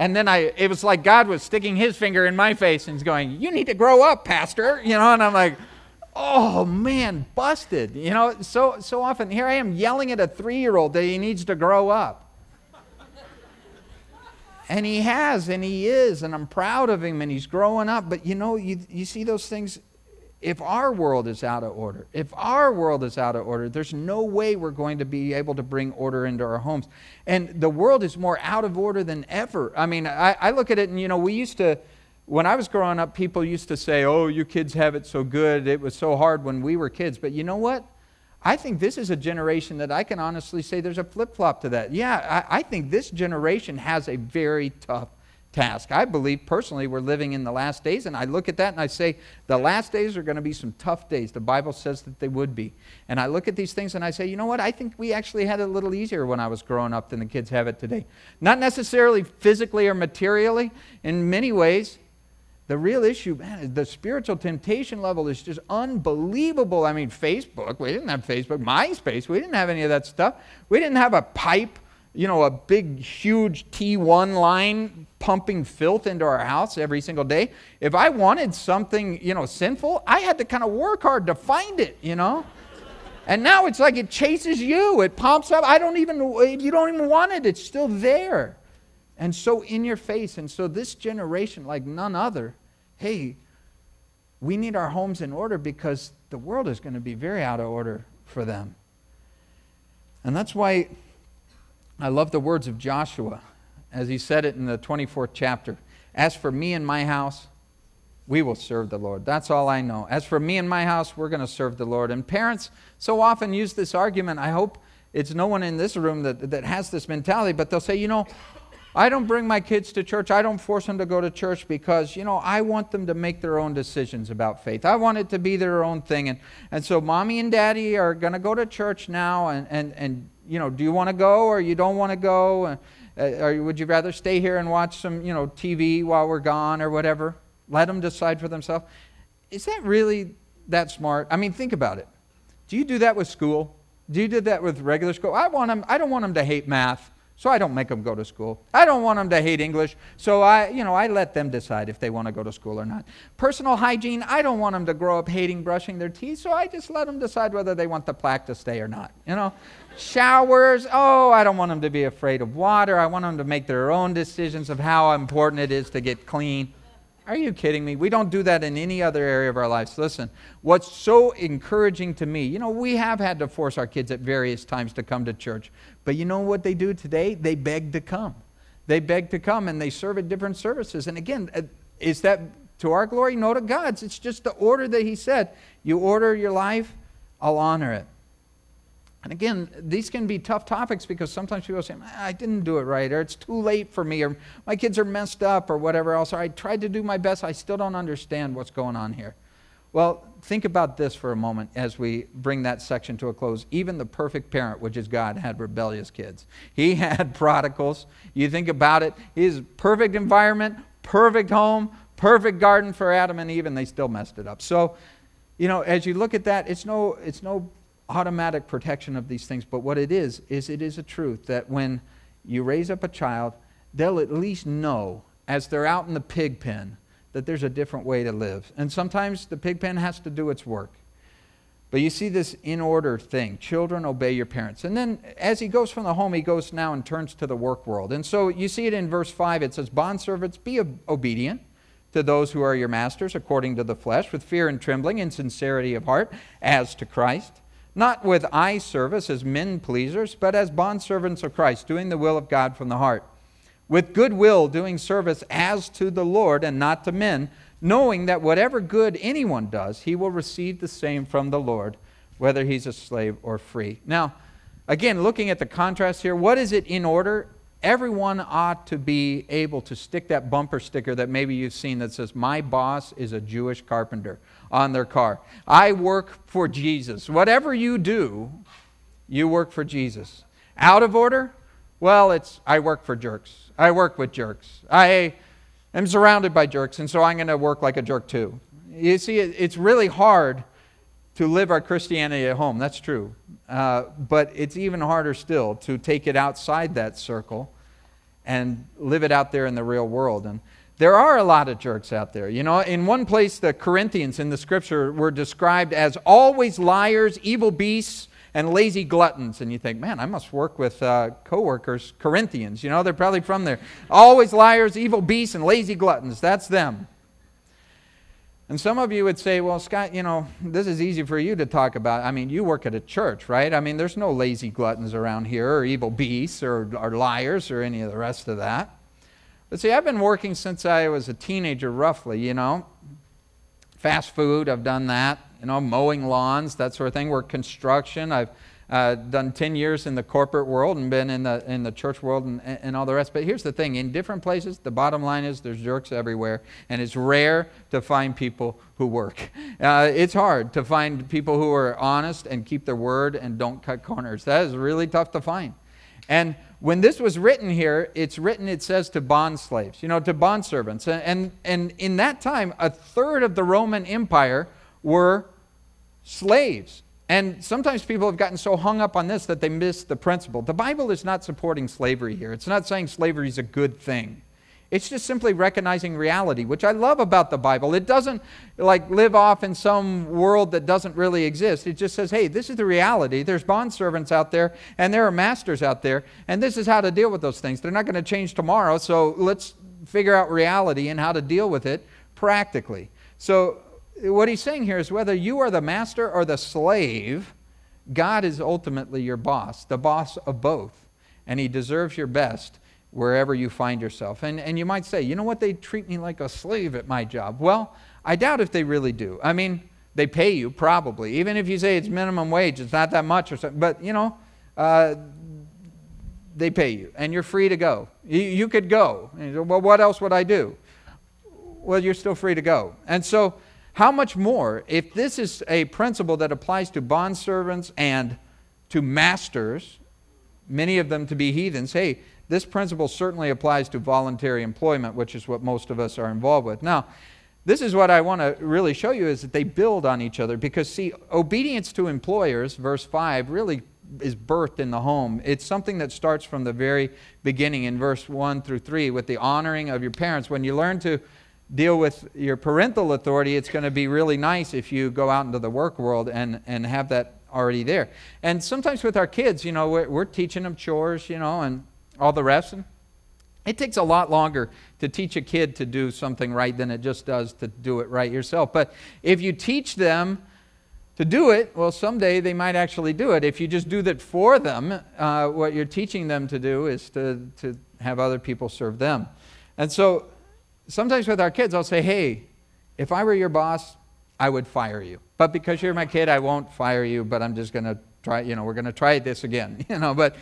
And then I, it was like God was sticking his finger in my face and he's going, You need to grow up, Pastor. You know, and I'm like, Oh man, busted. You know, so, so often here I am yelling at a three year old that he needs to grow up. And he has, and he is, and I'm proud of him, and he's growing up. But you know, you, you see those things if our world is out of order, if our world is out of order, there's no way we're going to be able to bring order into our homes. And the world is more out of order than ever. I mean, I, I look at it and, you know, we used to, when I was growing up, people used to say, oh, you kids have it so good. It was so hard when we were kids. But you know what? I think this is a generation that I can honestly say there's a flip flop to that. Yeah, I, I think this generation has a very tough task. I believe personally we're living in the last days, and I look at that and I say, the last days are going to be some tough days. The Bible says that they would be. And I look at these things and I say, you know what? I think we actually had it a little easier when I was growing up than the kids have it today. Not necessarily physically or materially, in many ways. The real issue, man, the spiritual temptation level is just unbelievable. I mean, Facebook, we didn't have Facebook. MySpace, we didn't have any of that stuff. We didn't have a pipe you know, a big, huge T1 line pumping filth into our house every single day. If I wanted something, you know, sinful, I had to kind of work hard to find it, you know? And now it's like it chases you. It pumps up. I don't even, you don't even want it. It's still there. And so in your face. And so this generation, like none other, hey, we need our homes in order because the world is going to be very out of order for them. And that's why I love the words of Joshua as he said it in the 24th chapter. As for me and my house, we will serve the Lord. That's all I know. As for me and my house, we're going to serve the Lord. And parents so often use this argument. I hope it's no one in this room that, that has this mentality, but they'll say, you know, I don't bring my kids to church. I don't force them to go to church because, you know, I want them to make their own decisions about faith. I want it to be their own thing. And, and so mommy and daddy are going to go to church now and, and, and you know, do you want to go or you don't want to go? Uh, or would you rather stay here and watch some, you know, TV while we're gone or whatever? Let them decide for themselves. Is that really that smart? I mean, think about it. Do you do that with school? Do you do that with regular school? I want them, I don't want them to hate math so I don't make them go to school. I don't want them to hate English, so I, you know, I let them decide if they want to go to school or not. Personal hygiene, I don't want them to grow up hating brushing their teeth, so I just let them decide whether they want the plaque to stay or not. You know, showers, oh, I don't want them to be afraid of water. I want them to make their own decisions of how important it is to get clean. Are you kidding me? We don't do that in any other area of our lives. Listen, what's so encouraging to me, you know, we have had to force our kids at various times to come to church. But you know what they do today? They beg to come. They beg to come and they serve at different services. And again, uh, is that to our glory? No, to God's. It's just the order that He said. You order your life, I'll honor it. And again, these can be tough topics because sometimes people say, I didn't do it right, or it's too late for me, or my kids are messed up, or whatever else, or I tried to do my best, I still don't understand what's going on here. Well, think about this for a moment as we bring that section to a close. Even the perfect parent, which is God, had rebellious kids. He had prodigals. You think about it, his perfect environment, perfect home, perfect garden for Adam and Eve, and they still messed it up. So, you know, as you look at that, it's no, it's no automatic protection of these things, but what it is, is it is a truth that when you raise up a child, they'll at least know as they're out in the pig pen that there's a different way to live. And sometimes the pig pen has to do its work. But you see this in order thing. Children obey your parents. And then as he goes from the home, he goes now and turns to the work world. And so you see it in verse 5. It says, Bondservants, be obedient to those who are your masters according to the flesh, with fear and trembling and sincerity of heart, as to Christ not with eye service as men pleasers, but as bondservants of Christ, doing the will of God from the heart. With good will, doing service as to the Lord and not to men, knowing that whatever good anyone does, he will receive the same from the Lord, whether he's a slave or free. Now, again, looking at the contrast here, what is it in order? Everyone ought to be able to stick that bumper sticker that maybe you've seen that says, My boss is a Jewish carpenter on their car. I work for Jesus. Whatever you do, you work for Jesus. Out of order? Well, it's I work for jerks. I work with jerks. I am surrounded by jerks, and so I'm going to work like a jerk too. You see, it's really hard to live our Christianity at home. That's true. Uh, but it's even harder still to take it outside that circle and live it out there in the real world. And there are a lot of jerks out there. You know, in one place, the Corinthians in the scripture were described as always liars, evil beasts, and lazy gluttons. And you think, man, I must work with uh, coworkers, Corinthians. You know, they're probably from there. Always liars, evil beasts, and lazy gluttons. That's them. And some of you would say, well, Scott, you know, this is easy for you to talk about. I mean, you work at a church, right? I mean, there's no lazy gluttons around here, or evil beasts, or, or liars, or any of the rest of that. But see, I've been working since I was a teenager, roughly, you know. Fast food, I've done that. You know, mowing lawns, that sort of thing. Work construction. I've uh, done 10 years in the corporate world and been in the, in the church world and, and all the rest. But here's the thing in different places, the bottom line is there's jerks everywhere, and it's rare to find people who work. Uh, it's hard to find people who are honest and keep their word and don't cut corners. That is really tough to find. And when this was written here, it's written, it says to bond slaves, you know, to bond servants. And, and in that time, a third of the Roman Empire were slaves. And sometimes people have gotten so hung up on this that they miss the principle. The Bible is not supporting slavery here. It's not saying slavery is a good thing. It's just simply recognizing reality, which I love about the Bible. It doesn't like live off in some world that doesn't really exist. It just says, hey, this is the reality. There's bond servants out there and there are masters out there, and this is how to deal with those things. They're not going to change tomorrow, so let's figure out reality and how to deal with it practically. So what he's saying here is whether you are the master or the slave, God is ultimately your boss, the boss of both, and he deserves your best wherever you find yourself. And, and you might say, you know what, they treat me like a slave at my job. Well, I doubt if they really do. I mean, they pay you probably. Even if you say it's minimum wage, it's not that much or something. But, you know, uh, they pay you and you're free to go. You, you could go. Say, well, what else would I do? Well, you're still free to go. And so, how much more if this is a principle that applies to bondservants and to masters, many of them to be heathens? Hey, this principle certainly applies to voluntary employment, which is what most of us are involved with. Now, this is what I want to really show you is that they build on each other because see, obedience to employers, verse 5, really is birthed in the home. It's something that starts from the very beginning in verse 1 through 3 with the honoring of your parents. When you learn to deal with your parental authority, it's going to be really nice if you go out into the work world and, and have that already there. And sometimes with our kids, you know, we're, we're teaching them chores, you know, and all the rest. It takes a lot longer to teach a kid to do something right than it just does to do it right yourself. But if you teach them to do it, well, someday they might actually do it. If you just do that for them, uh, what you're teaching them to do is to, to have other people serve them. And so sometimes with our kids, I'll say, hey, if I were your boss, I would fire you. But because you're my kid, I won't fire you, but I'm just going to try, you know, we're going to try this again, you know. But,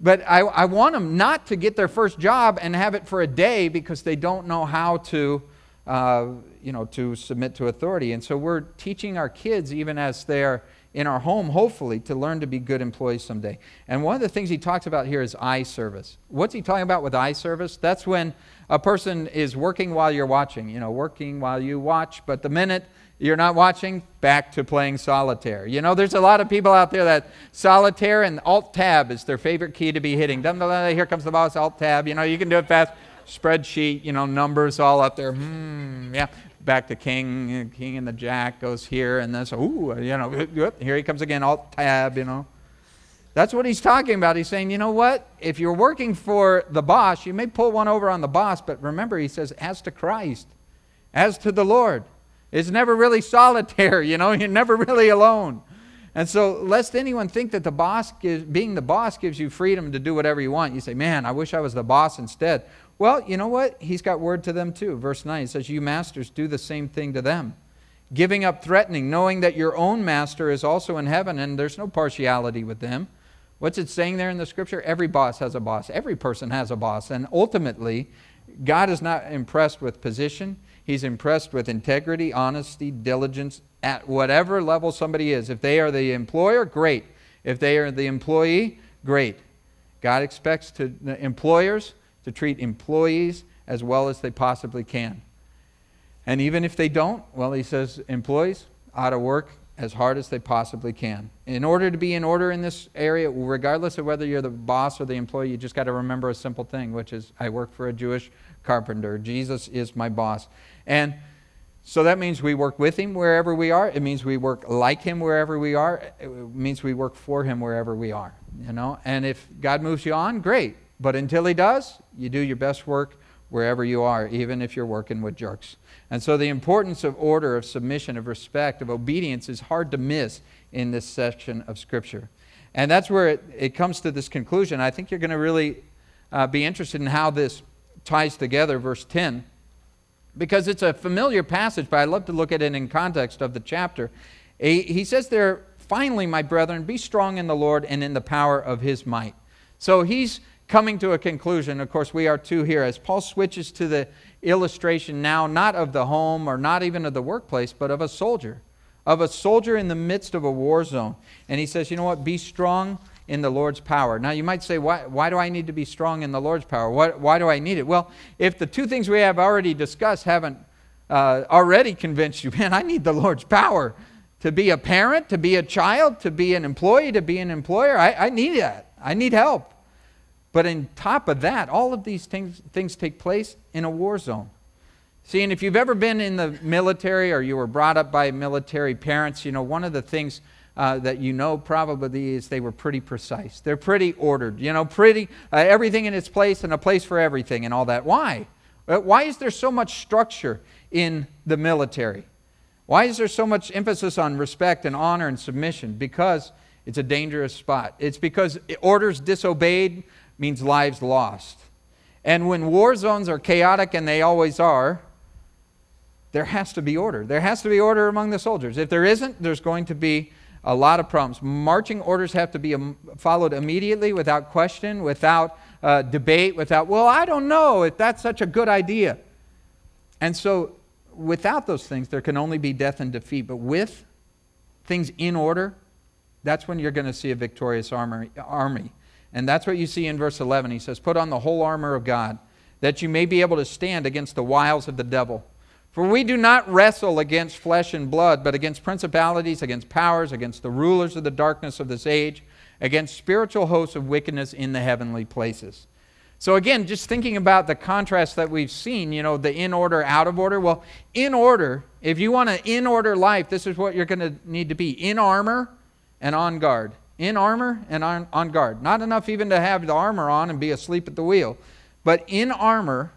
but I, I want them not to get their first job and have it for a day because they don't know how to uh, you know, to submit to authority. And so we're teaching our kids, even as they're in our home, hopefully, to learn to be good employees someday. And one of the things he talks about here is eye service. What's he talking about with eye service? That's when a person is working while you're watching, you know, working while you watch, but the minute you're not watching, back to playing solitaire. You know, there's a lot of people out there that solitaire and alt tab is their favorite key to be hitting. Here comes the boss, alt tab. You know, you can do it fast spreadsheet, you know, numbers all up there. Hmm, yeah. Back to king, king and the jack goes here, and then so, ooh, you know, here he comes again, alt tab, you know. That's what he's talking about. He's saying, you know what? If you're working for the boss, you may pull one over on the boss, but remember, he says, as to Christ, as to the Lord. It's never really solitary, you know, you're never really alone. And so, lest anyone think that the boss gives, being the boss gives you freedom to do whatever you want, you say, man, I wish I was the boss instead. Well, you know what? He's got word to them too. Verse 9 says, You masters, do the same thing to them. Giving up threatening, knowing that your own master is also in heaven and there's no partiality with them. What's it saying there in the scripture? Every boss has a boss. Every person has a boss. And ultimately, God is not impressed with position. He's impressed with integrity, honesty, diligence at whatever level somebody is. If they are the employer, great. If they are the employee, great. God expects to employers to treat employees as well as they possibly can. And even if they don't, well, he says employees ought to work as hard as they possibly can. In order to be in order in this area, regardless of whether you're the boss or the employee, you just got to remember a simple thing, which is I work for a Jewish carpenter. Jesus is my boss. And so that means we work with him wherever we are. It means we work like him wherever we are. It means we work for him wherever we are. You know, and if God moves you on, great. But until he does, you do your best work wherever you are, even if you're working with jerks. And so the importance of order, of submission, of respect, of obedience is hard to miss in this section of Scripture. And that's where it, it comes to this conclusion. I think you're going to really uh, be interested in how this ties together, verse 10, because it's a familiar passage, but I love to look at it in context of the chapter. He says there, finally, my brethren, be strong in the Lord and in the power of his might. So he's coming to a conclusion. Of course, we are too here. As Paul switches to the illustration now, not of the home or not even of the workplace, but of a soldier, of a soldier in the midst of a war zone. And he says, you know what? Be strong in the Lord's power. Now, you might say, why, why do I need to be strong in the Lord's power? Why, why do I need it? Well, if the two things we have already discussed haven't uh, already convinced you, man, I need the Lord's power to be a parent, to be a child, to be an employee, to be an employer. I, I need that. I need help. But on top of that, all of these things, things take place in a war zone. See, and if you've ever been in the military or you were brought up by military parents, you know, one of the things uh, that you know probably is they were pretty precise. They're pretty ordered, you know, pretty, uh, everything in its place and a place for everything and all that. Why? Uh, why is there so much structure in the military? Why is there so much emphasis on respect and honor and submission? Because it's a dangerous spot. It's because orders disobeyed means lives lost. And when war zones are chaotic, and they always are, there has to be order. There has to be order among the soldiers. If there isn't, there's going to be a lot of problems. Marching orders have to be followed immediately without question, without uh, debate, without, well, I don't know if that's such a good idea. And so, without those things, there can only be death and defeat. But with things in order, that's when you're going to see a victorious army. And that's what you see in verse 11. He says, Put on the whole armor of God, that you may be able to stand against the wiles of the devil. For we do not wrestle against flesh and blood, but against principalities, against powers, against the rulers of the darkness of this age, against spiritual hosts of wickedness in the heavenly places. So, again, just thinking about the contrast that we've seen, you know, the in order, out of order. Well, in order, if you want an in order life, this is what you're going to need to be in armor and on guard in armor and on, on guard. Not enough even to have the armor on and be asleep at the wheel, but in armor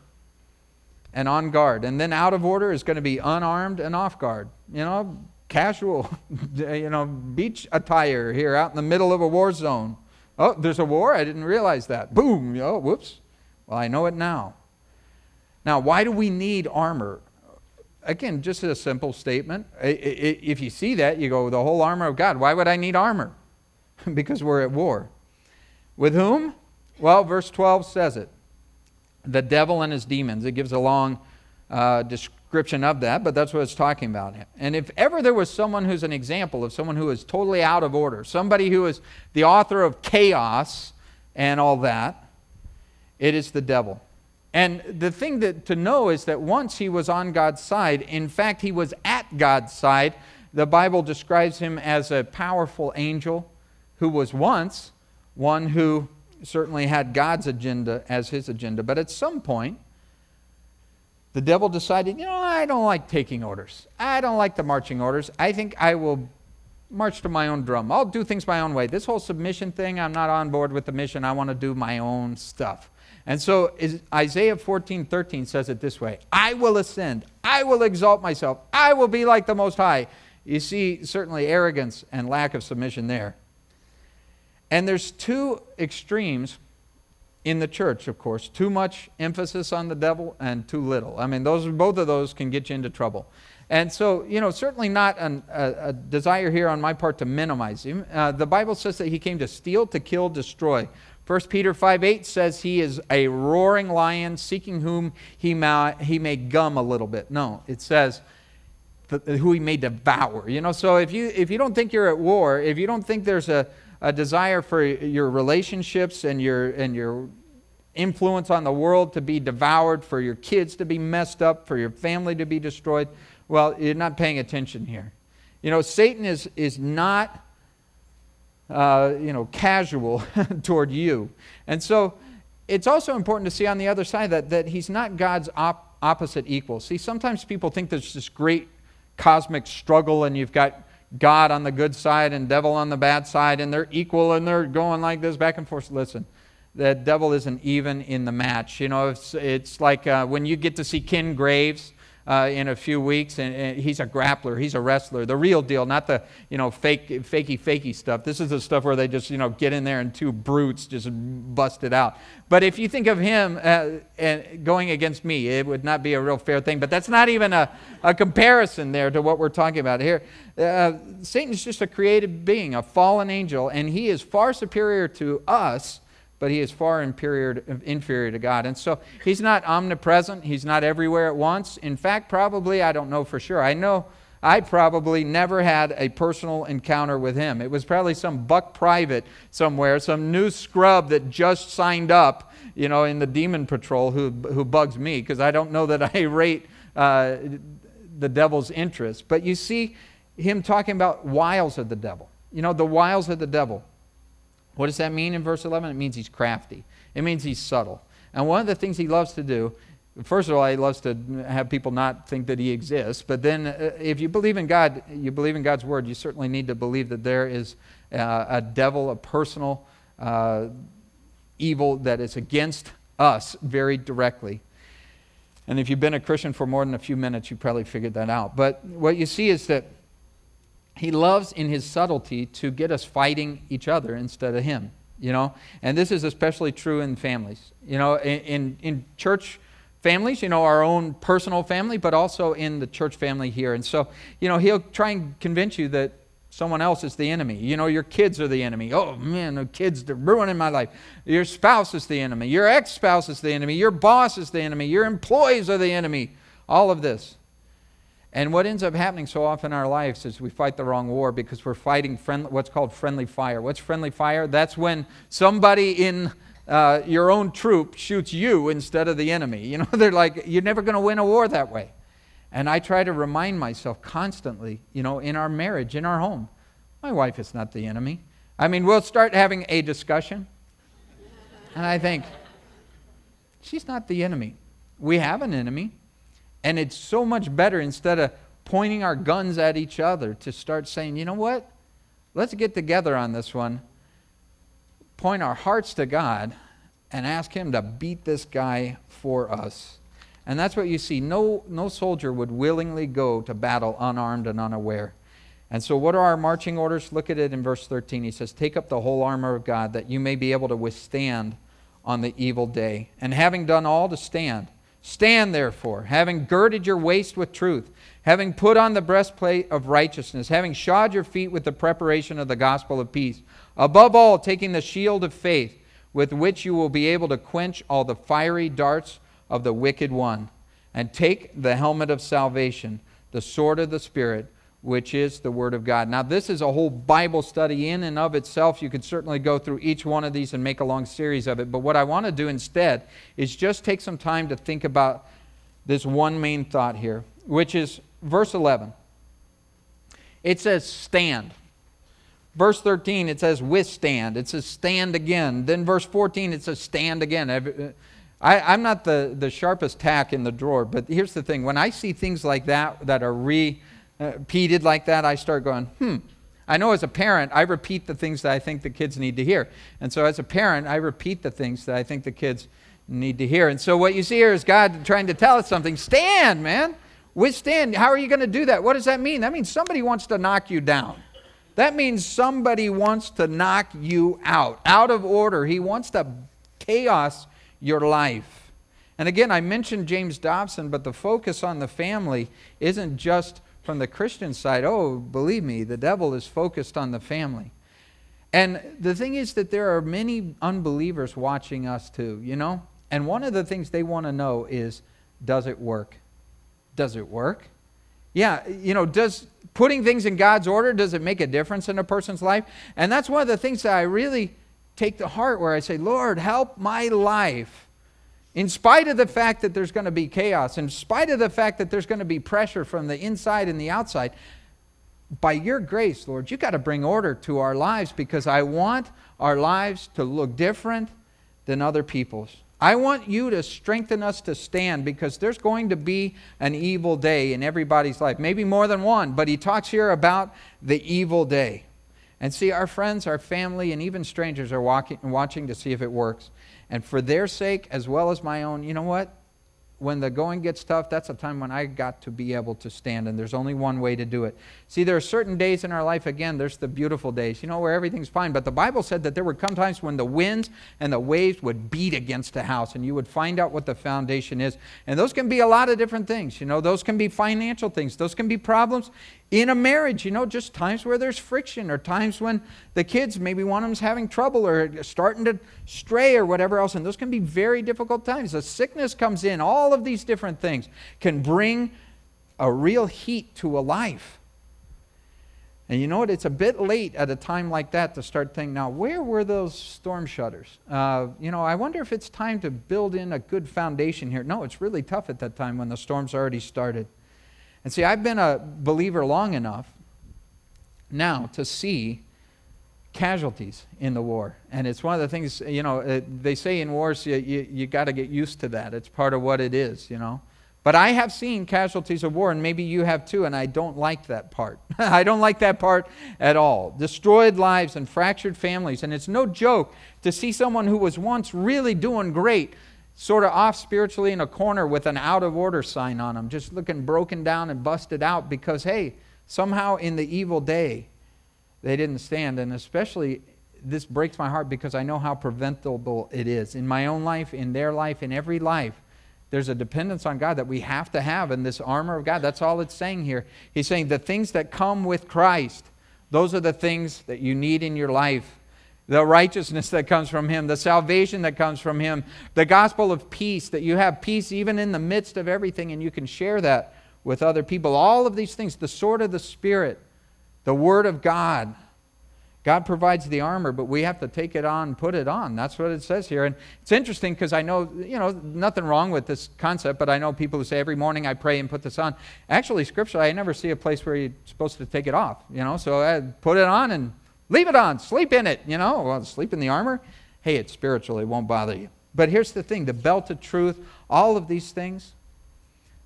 and on guard. And then out of order is going to be unarmed and off guard. You know, casual, you know, beach attire here out in the middle of a war zone. Oh, there's a war? I didn't realize that. Boom. Oh, whoops. Well, I know it now. Now, why do we need armor? Again, just a simple statement. If you see that, you go, the whole armor of God. Why would I need armor? because we're at war. With whom? Well, verse 12 says it the devil and his demons. It gives a long uh, description of that, but that's what it's talking about. And if ever there was someone who's an example of someone who is totally out of order, somebody who is the author of chaos and all that, it is the devil. And the thing that, to know is that once he was on God's side, in fact, he was at God's side. The Bible describes him as a powerful angel who was once one who certainly had God's agenda as his agenda. But at some point, the devil decided, you know, I don't like taking orders. I don't like the marching orders. I think I will march to my own drum. I'll do things my own way. This whole submission thing, I'm not on board with the mission. I want to do my own stuff. And so Isaiah 14, 13 says it this way I will ascend, I will exalt myself, I will be like the Most High. You see, certainly arrogance and lack of submission there. And there's two extremes in the church, of course too much emphasis on the devil and too little. I mean, those, both of those can get you into trouble. And so, you know, certainly not an, a, a, desire here on my part to minimize him. Uh, the Bible says that he came to steal, to kill, destroy. 1 Peter 5 8 says he is a roaring lion seeking whom he may, he may gum a little bit. No, it says who he may devour. You know, so if you, if you don't think you're at war, if you don't think there's a, a desire for your relationships and your, and your influence on the world to be devoured, for your kids to be messed up, for your family to be destroyed, well, you're not paying attention here. You know, Satan is, is not uh, you know, casual toward you. And so it's also important to see on the other side that, that he's not God's op- opposite equal. See, sometimes people think there's this great cosmic struggle and you've got God on the good side and devil on the bad side and they're equal and they're going like this back and forth. Listen, the devil isn't even in the match. You know, it's, it's like uh, when you get to see Ken Graves uh, in a few weeks, and, and, he's a grappler, he's a wrestler, the real deal, not the you know fake, fakey, fakey stuff. This is the stuff where they just you know get in there and two brutes just bust it out. But if you think of him uh, going against me, it would not be a real fair thing. But that's not even a, a comparison there to what we're talking about here. Uh, Satan's just a created being, a fallen angel, and he is far superior to us but he is far inferior, inferior to God. And so he's not omnipresent, he's not everywhere at once. In fact, probably, I don't know for sure. I know I probably never had a personal encounter with him. It was probably some buck private somewhere, some new scrub that just signed up, you know, in the demon patrol who, who bugs me because I don't know that I rate uh, the devil's interest. But you see him talking about wiles of the devil. You know, the wiles of the devil. What does that mean in verse 11? It means he's crafty, it means he's subtle. And one of the things he loves to do, first of all, he loves to have people not think that he exists. But then, uh, if you believe in God, you believe in God's word, you certainly need to believe that there is uh, a devil, a personal uh, evil that is against us very directly. And if you've been a Christian for more than a few minutes, you probably figured that out. But what you see is that he loves in his subtlety to get us fighting each other instead of him you know? And this is especially true in families you know? In, in, church families you know our own personal family but also in the church family here. And so you know he'll try and convince you that someone else is the enemy. You know your kids are the enemy. Oh man the kids they're ruining my life. Your spouse is the enemy. Your ex-spouse is the enemy. Your boss is the enemy. Your employees are the enemy. All of this and what ends up happening so often in our lives is we fight the wrong war because we're fighting friend, what's called friendly fire. What's friendly fire? That's when somebody in uh, your own troop shoots you instead of the enemy. You know, they're like, you're never going to win a war that way. And I try to remind myself constantly, you know, in our marriage, in our home, my wife is not the enemy. I mean, we'll start having a discussion, and I think, she's not the enemy. We have an enemy. And it's so much better instead of pointing our guns at each other to start saying, you know what? Let's get together on this one, point our hearts to God, and ask Him to beat this guy for us. And that's what you see. No, no soldier would willingly go to battle unarmed and unaware. And so, what are our marching orders? Look at it in verse 13. He says, Take up the whole armor of God that you may be able to withstand on the evil day. And having done all to stand, stand therefore, having girded your waist with truth, having put on the breastplate of righteousness, having shod your feet with the preparation of the gospel of peace. Above all, taking the shield of faith, with which you will be able to quench all the fiery darts of the wicked one. And take the helmet of salvation, the sword of the Spirit which is the Word of God. Now, this is a whole Bible study in and of itself. You could certainly go through each one of these and make a long series of it. But what I want to do instead is just take some time to think about this one main thought here, which is verse 11. It says, stand. Verse 13, it says, withstand. It says, stand again. Then verse 14, it says, stand again. Uh, I, am not the, the sharpest tack in the drawer, but here's the thing. When I see things like that that are re repeated like that, I start going, hmm. I know as a parent, I repeat the things that I think the kids need to hear. And so as a parent, I repeat the things that I think the kids need to hear. And so what you see here is God trying to tell us something. Stand, man. Withstand. How are you going to do that? What does that mean? That means somebody wants to knock you down. That means somebody wants to knock you out, out of order. He wants to chaos your life. And again, I mentioned James Dobson, but the focus on the family isn't just from the Christian side, oh, believe me, the devil is focused on the family. And the thing is that there are many unbelievers watching us too, you know? And one of the things they want to know is does it work? Does it work? Yeah, you know, does putting things in God's order, does it make a difference in a person's life? And that's one of the things that I really take to heart where I say, Lord, help my life in spite of the fact that there's going to be chaos, in spite of the fact that there's going to be pressure from the inside and the outside, by your grace, Lord, you got to bring order to our lives because I want our lives to look different than other people's. I want you to strengthen us to stand because there's going to be an evil day in everybody's life, maybe more than one, but he talks here about the evil day. And see, our friends, our family, and even strangers are walking, and watching to see if it works. And for their sake, as well as my own, you know what? When the going gets tough, that's a time when I got to be able to stand, and there's only one way to do it. See, there are certain days in our life, again, there's the beautiful days, you know, where everything's fine. But the Bible said that there would come times when the winds and the waves would beat against a house, and you would find out what the foundation is. And those can be a lot of different things. You know, those can be financial things, those can be problems in a marriage, you know, just times where there's friction or times when the kids, maybe one of them's having trouble or starting to stray or whatever else. And those can be very difficult times. A sickness comes in. All of these different things can bring a real heat to a life. And you know what? It's a bit late at a time like that to start thinking, now, where were those storm shutters? Uh, you know, I wonder if it's time to build in a good foundation here. No, it's really tough at that time when the storm's already started. And see, I've been a believer long enough now to see casualties in the war. And it's one of the things, you know, uh, they say in wars, you, you, you got to get used to that. It's part of what it is, you know. But I have seen casualties of war, and maybe you have too, and I don't like that part. I don't like that part at all. Destroyed lives and fractured families. And it's no joke to see someone who was once really doing great sort of off spiritually in a corner with an out of order sign on them, just looking broken down and busted out because, hey, somehow in the evil day, they didn't stand. And especially, this breaks my heart because I know how preventable it is. In my own life, in their life, in every life, there's a dependence on God that we have to have in this armor of God. That's all it's saying here. He's saying the things that come with Christ, those are the things that you need in your life the righteousness that comes from Him, the salvation that comes from Him, the gospel of peace, that you have peace even in the midst of everything and you can share that with other people. All of these things, the sword of the Spirit, the Word of God. God provides the armor, but we have to take it on, put it on. That's what it says here. And it's interesting because I know, you know, nothing wrong with this concept, but I know people who say every morning I pray and put this on. Actually, Scripture, I never see a place where you're supposed to take it off, you know, so I put it on and Leave it on, sleep in it, you know, well, sleep in the armor. Hey, it's spiritual, it won't bother you. But here's the thing the belt of truth, all of these things,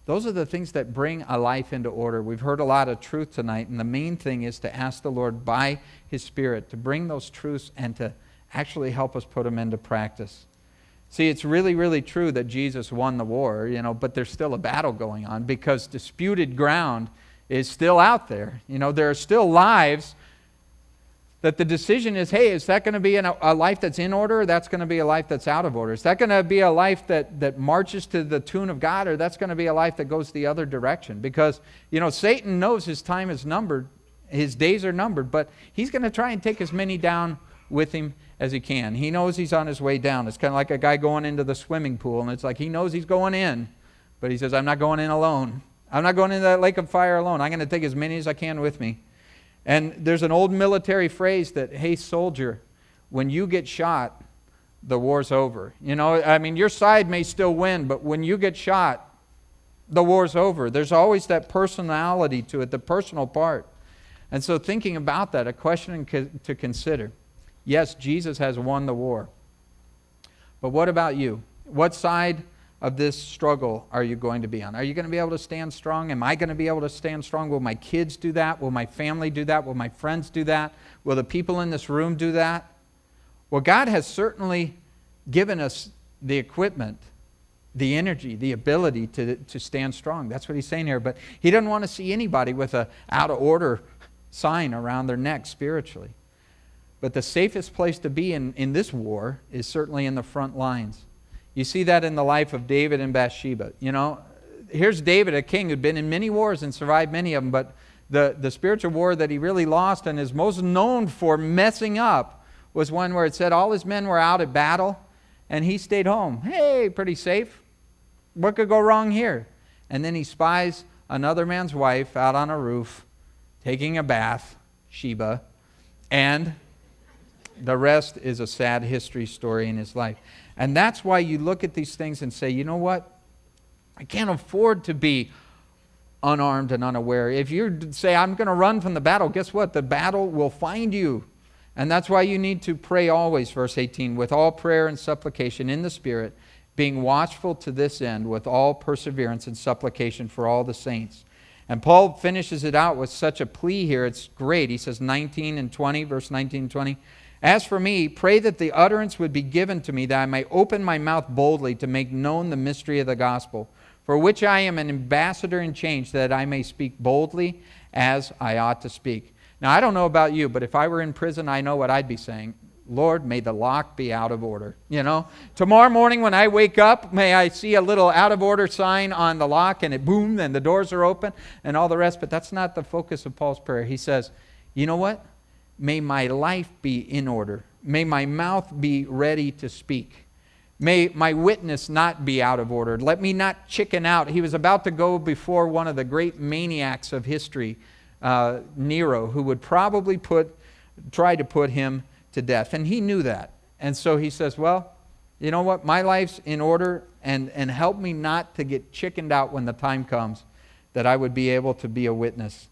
those are the things that bring a life into order. We've heard a lot of truth tonight, and the main thing is to ask the Lord by His Spirit to bring those truths and to actually help us put them into practice. See, it's really, really true that Jesus won the war, you know, but there's still a battle going on because disputed ground is still out there. You know, there are still lives that the decision is hey, is that going to be an, a life that's in order or that's going to be a life that's out of order? Is that going to be a life that, that marches to the tune of God or that's going to be a life that goes the other direction? Because, you know, Satan knows his time is numbered, his days are numbered, but he's going to try and take as many down with him as he can. He knows he's on his way down. It's kind of like a guy going into the swimming pool, and it's like he knows he's going in, but he says, I'm not going in alone. I'm not going into that lake of fire alone. I'm going to take as many as I can with me. And there's an old military phrase that, hey, soldier, when you get shot, the war's over. You know, I mean, your side may still win, but when you get shot, the war's over. There's always that personality to it, the personal part. And so, thinking about that, a question to consider Yes, Jesus has won the war. But what about you? What side of this struggle are you going to be on? Are you going to be able to stand strong? Am I going to be able to stand strong? Will my kids do that? Will my family do that? Will my friends do that? Will the people in this room do that? Well, God has certainly given us the equipment, the energy, the ability to, to stand strong. That's what he's saying here. But he doesn't want to see anybody with a out of order sign around their neck spiritually. But the safest place to be in, in this war is certainly in the front lines. You see that in the life of David and Bathsheba. You know, here's David, a king who'd been in many wars and survived many of them, but the, the spiritual war that he really lost and is most known for messing up was one where it said all his men were out at battle and he stayed home. Hey, pretty safe. What could go wrong here? And then he spies another man's wife out on a roof taking a bath, Sheba, and the rest is a sad history story in his life. And that's why you look at these things and say, you know what? I can't afford to be unarmed and unaware. If you say, I'm going to run from the battle, guess what? The battle will find you. And that's why you need to pray always, verse 18, with all prayer and supplication in the Spirit, being watchful to this end with all perseverance and supplication for all the saints. And Paul finishes it out with such a plea here. It's great. He says 19 and 20, verse 19 and 20. As for me, pray that the utterance would be given to me, that I may open my mouth boldly to make known the mystery of the gospel, for which I am an ambassador in change, that I may speak boldly as I ought to speak. Now, I don't know about you, but if I were in prison, I know what I'd be saying. Lord, may the lock be out of order. You know, tomorrow morning when I wake up, may I see a little out of order sign on the lock and it boom, and the doors are open and all the rest. But that's not the focus of Paul's prayer. He says, You know what? May my life be in order. May my mouth be ready to speak. May my witness not be out of order. Let me not chicken out. He was about to go before one of the great maniacs of history, uh, Nero, who would probably put, try to put him to death. And he knew that. And so he says, Well, you know what? My life's in order, and, and help me not to get chickened out when the time comes that I would be able to be a witness.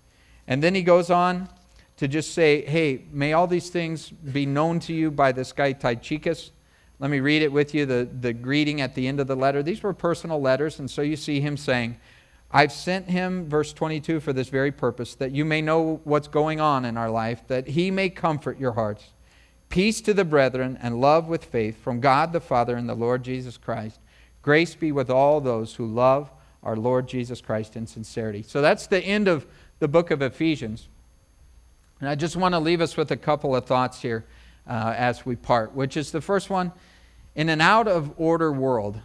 And then he goes on to just say, hey, may all these things be known to you by this guy Tychicus. Let me read it with you, the, the greeting at the end of the letter. These were personal letters, and so you see him saying, I've sent him, verse 22, for this very purpose, that you may know what's going on in our life, that he may comfort your hearts. Peace to the brethren and love with faith from God the Father and the Lord Jesus Christ. Grace be with all those who love our Lord Jesus Christ in sincerity. So that's the end of the book of Ephesians. And I just want to leave us with a couple of thoughts here uh, as we part, which is the first one in an out of order world,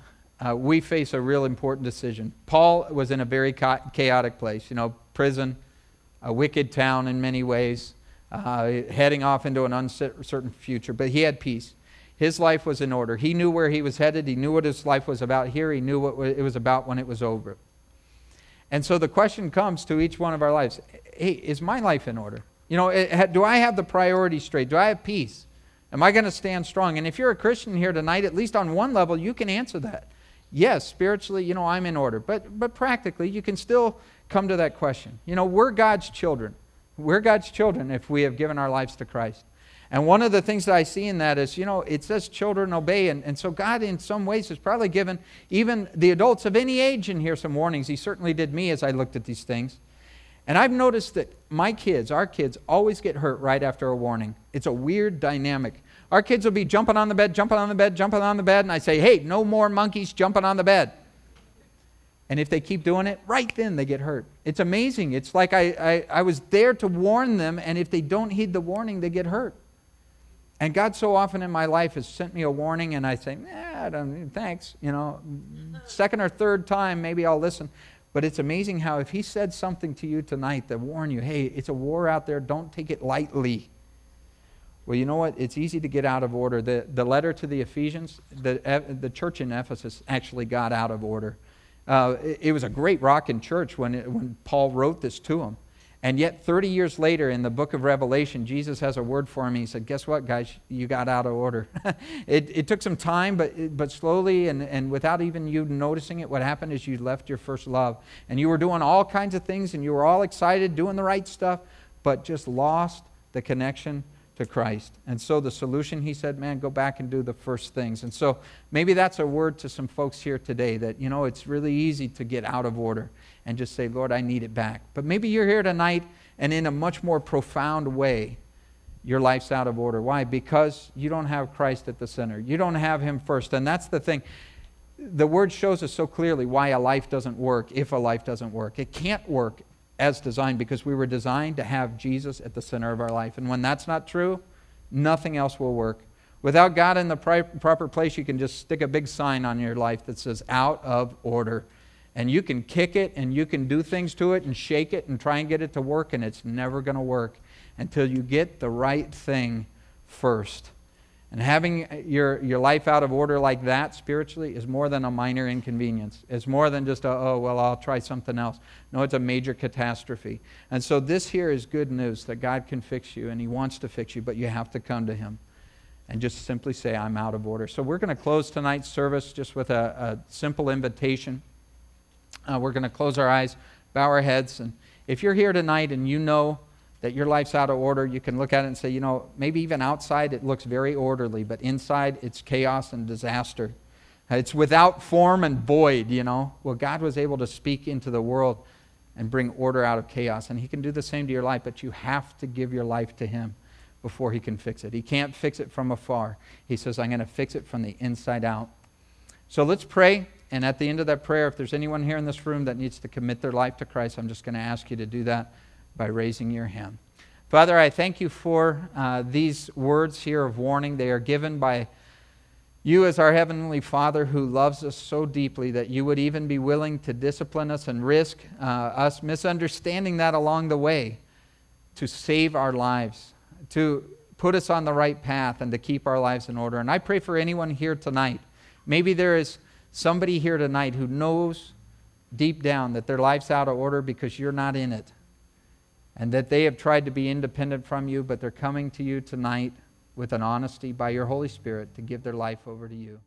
uh, we face a real important decision. Paul was in a very chaotic place, you know, prison, a wicked town in many ways, uh, heading off into an uncertain future, but he had peace. His life was in order. He knew where he was headed. He knew what his life was about here. He knew what it was about when it was over. And so the question comes to each one of our lives hey, is my life in order? You know, it, do I have the priorities straight? Do I have peace? Am I going to stand strong? And if you're a Christian here tonight, at least on one level, you can answer that. Yes, spiritually, you know, I'm in order. But, but practically, you can still come to that question. You know, we're God's children. We're God's children if we have given our lives to Christ. And one of the things that I see in that is, you know, it says children obey. And, and so God, in some ways, has probably given even the adults of any age in here some warnings. He certainly did me as I looked at these things. And I've noticed that my kids, our kids, always get hurt right after a warning. It's a weird dynamic. Our kids will be jumping on the bed, jumping on the bed, jumping on the bed, and I say, hey, no more monkeys jumping on the bed. And if they keep doing it, right then they get hurt. It's amazing. It's like I, I, I was there to warn them, and if they don't heed the warning, they get hurt. And God so often in my life has sent me a warning, and I say, eh, I don't, thanks. You know, second or third time, maybe I'll listen. But it's amazing how if He said something to you tonight that warned you, hey, it's a war out there, don't take it lightly. Well, you know what? It's easy to get out of order. The, the letter to the Ephesians, the, the church in Ephesus actually got out of order. Uh, it, it, was a great rocking church when, it, when Paul wrote this to them. And yet, 30 years later, in the book of Revelation, Jesus has a word for him. He said, Guess what, guys? You got out of order. it, it, took some time, but, but slowly and, and without even you noticing it, what happened is you left your first love. And you were doing all kinds of things, and you were all excited, doing the right stuff, but just lost the connection to Christ. And so the solution, he said, man, go back and do the first things. And so maybe that's a word to some folks here today that, you know, it's really easy to get out of order and just say, Lord, I need it back. But maybe you're here tonight and in a much more profound way, your life's out of order. Why? Because you don't have Christ at the center. You don't have him first. And that's the thing. The word shows us so clearly why a life doesn't work if a life doesn't work. It can't work as designed because we were designed to have Jesus at the center of our life. And when that's not true, nothing else will work. Without God in the proper place, you can just stick a big sign on your life that says out of order. And you can kick it and you can do things to it and shake it and try and get it to work, and it's never going to work until you get the right thing first. And having your, your life out of order like that spiritually is more than a minor inconvenience. It's more than just a, oh, well, I'll try something else. No, it's a major catastrophe. And so this here is good news that God can fix you and He wants to fix you, but you have to come to Him and just simply say, I'm out of order. So we're going to close tonight's service just with a, a simple invitation. Uh, we're going to close our eyes, bow our heads. And if you're here tonight and you know, that your life's out of order, you can look at it and say, you know, maybe even outside it looks very orderly, but inside it's chaos and disaster. It's without form and void, you know. Well, God was able to speak into the world and bring order out of chaos. And He can do the same to your life, but you have to give your life to Him before He can fix it. He can't fix it from afar. He says, I'm going to fix it from the inside out. So let's pray. And at the end of that prayer, if there's anyone here in this room that needs to commit their life to Christ, I'm just going to ask you to do that by raising your hand. Father, I thank you for uh, these words here of warning. They are given by you as our Heavenly Father who loves us so deeply that you would even be willing to discipline us and risk uh, us misunderstanding that along the way to save our lives, to put us on the right path, and to keep our lives in order. And I pray for anyone here tonight. Maybe there is somebody here tonight who knows deep down that their life's out of order because you're not in it and that they have tried to be independent from you, but they're coming to you tonight with an honesty by your Holy Spirit to give their life over to you.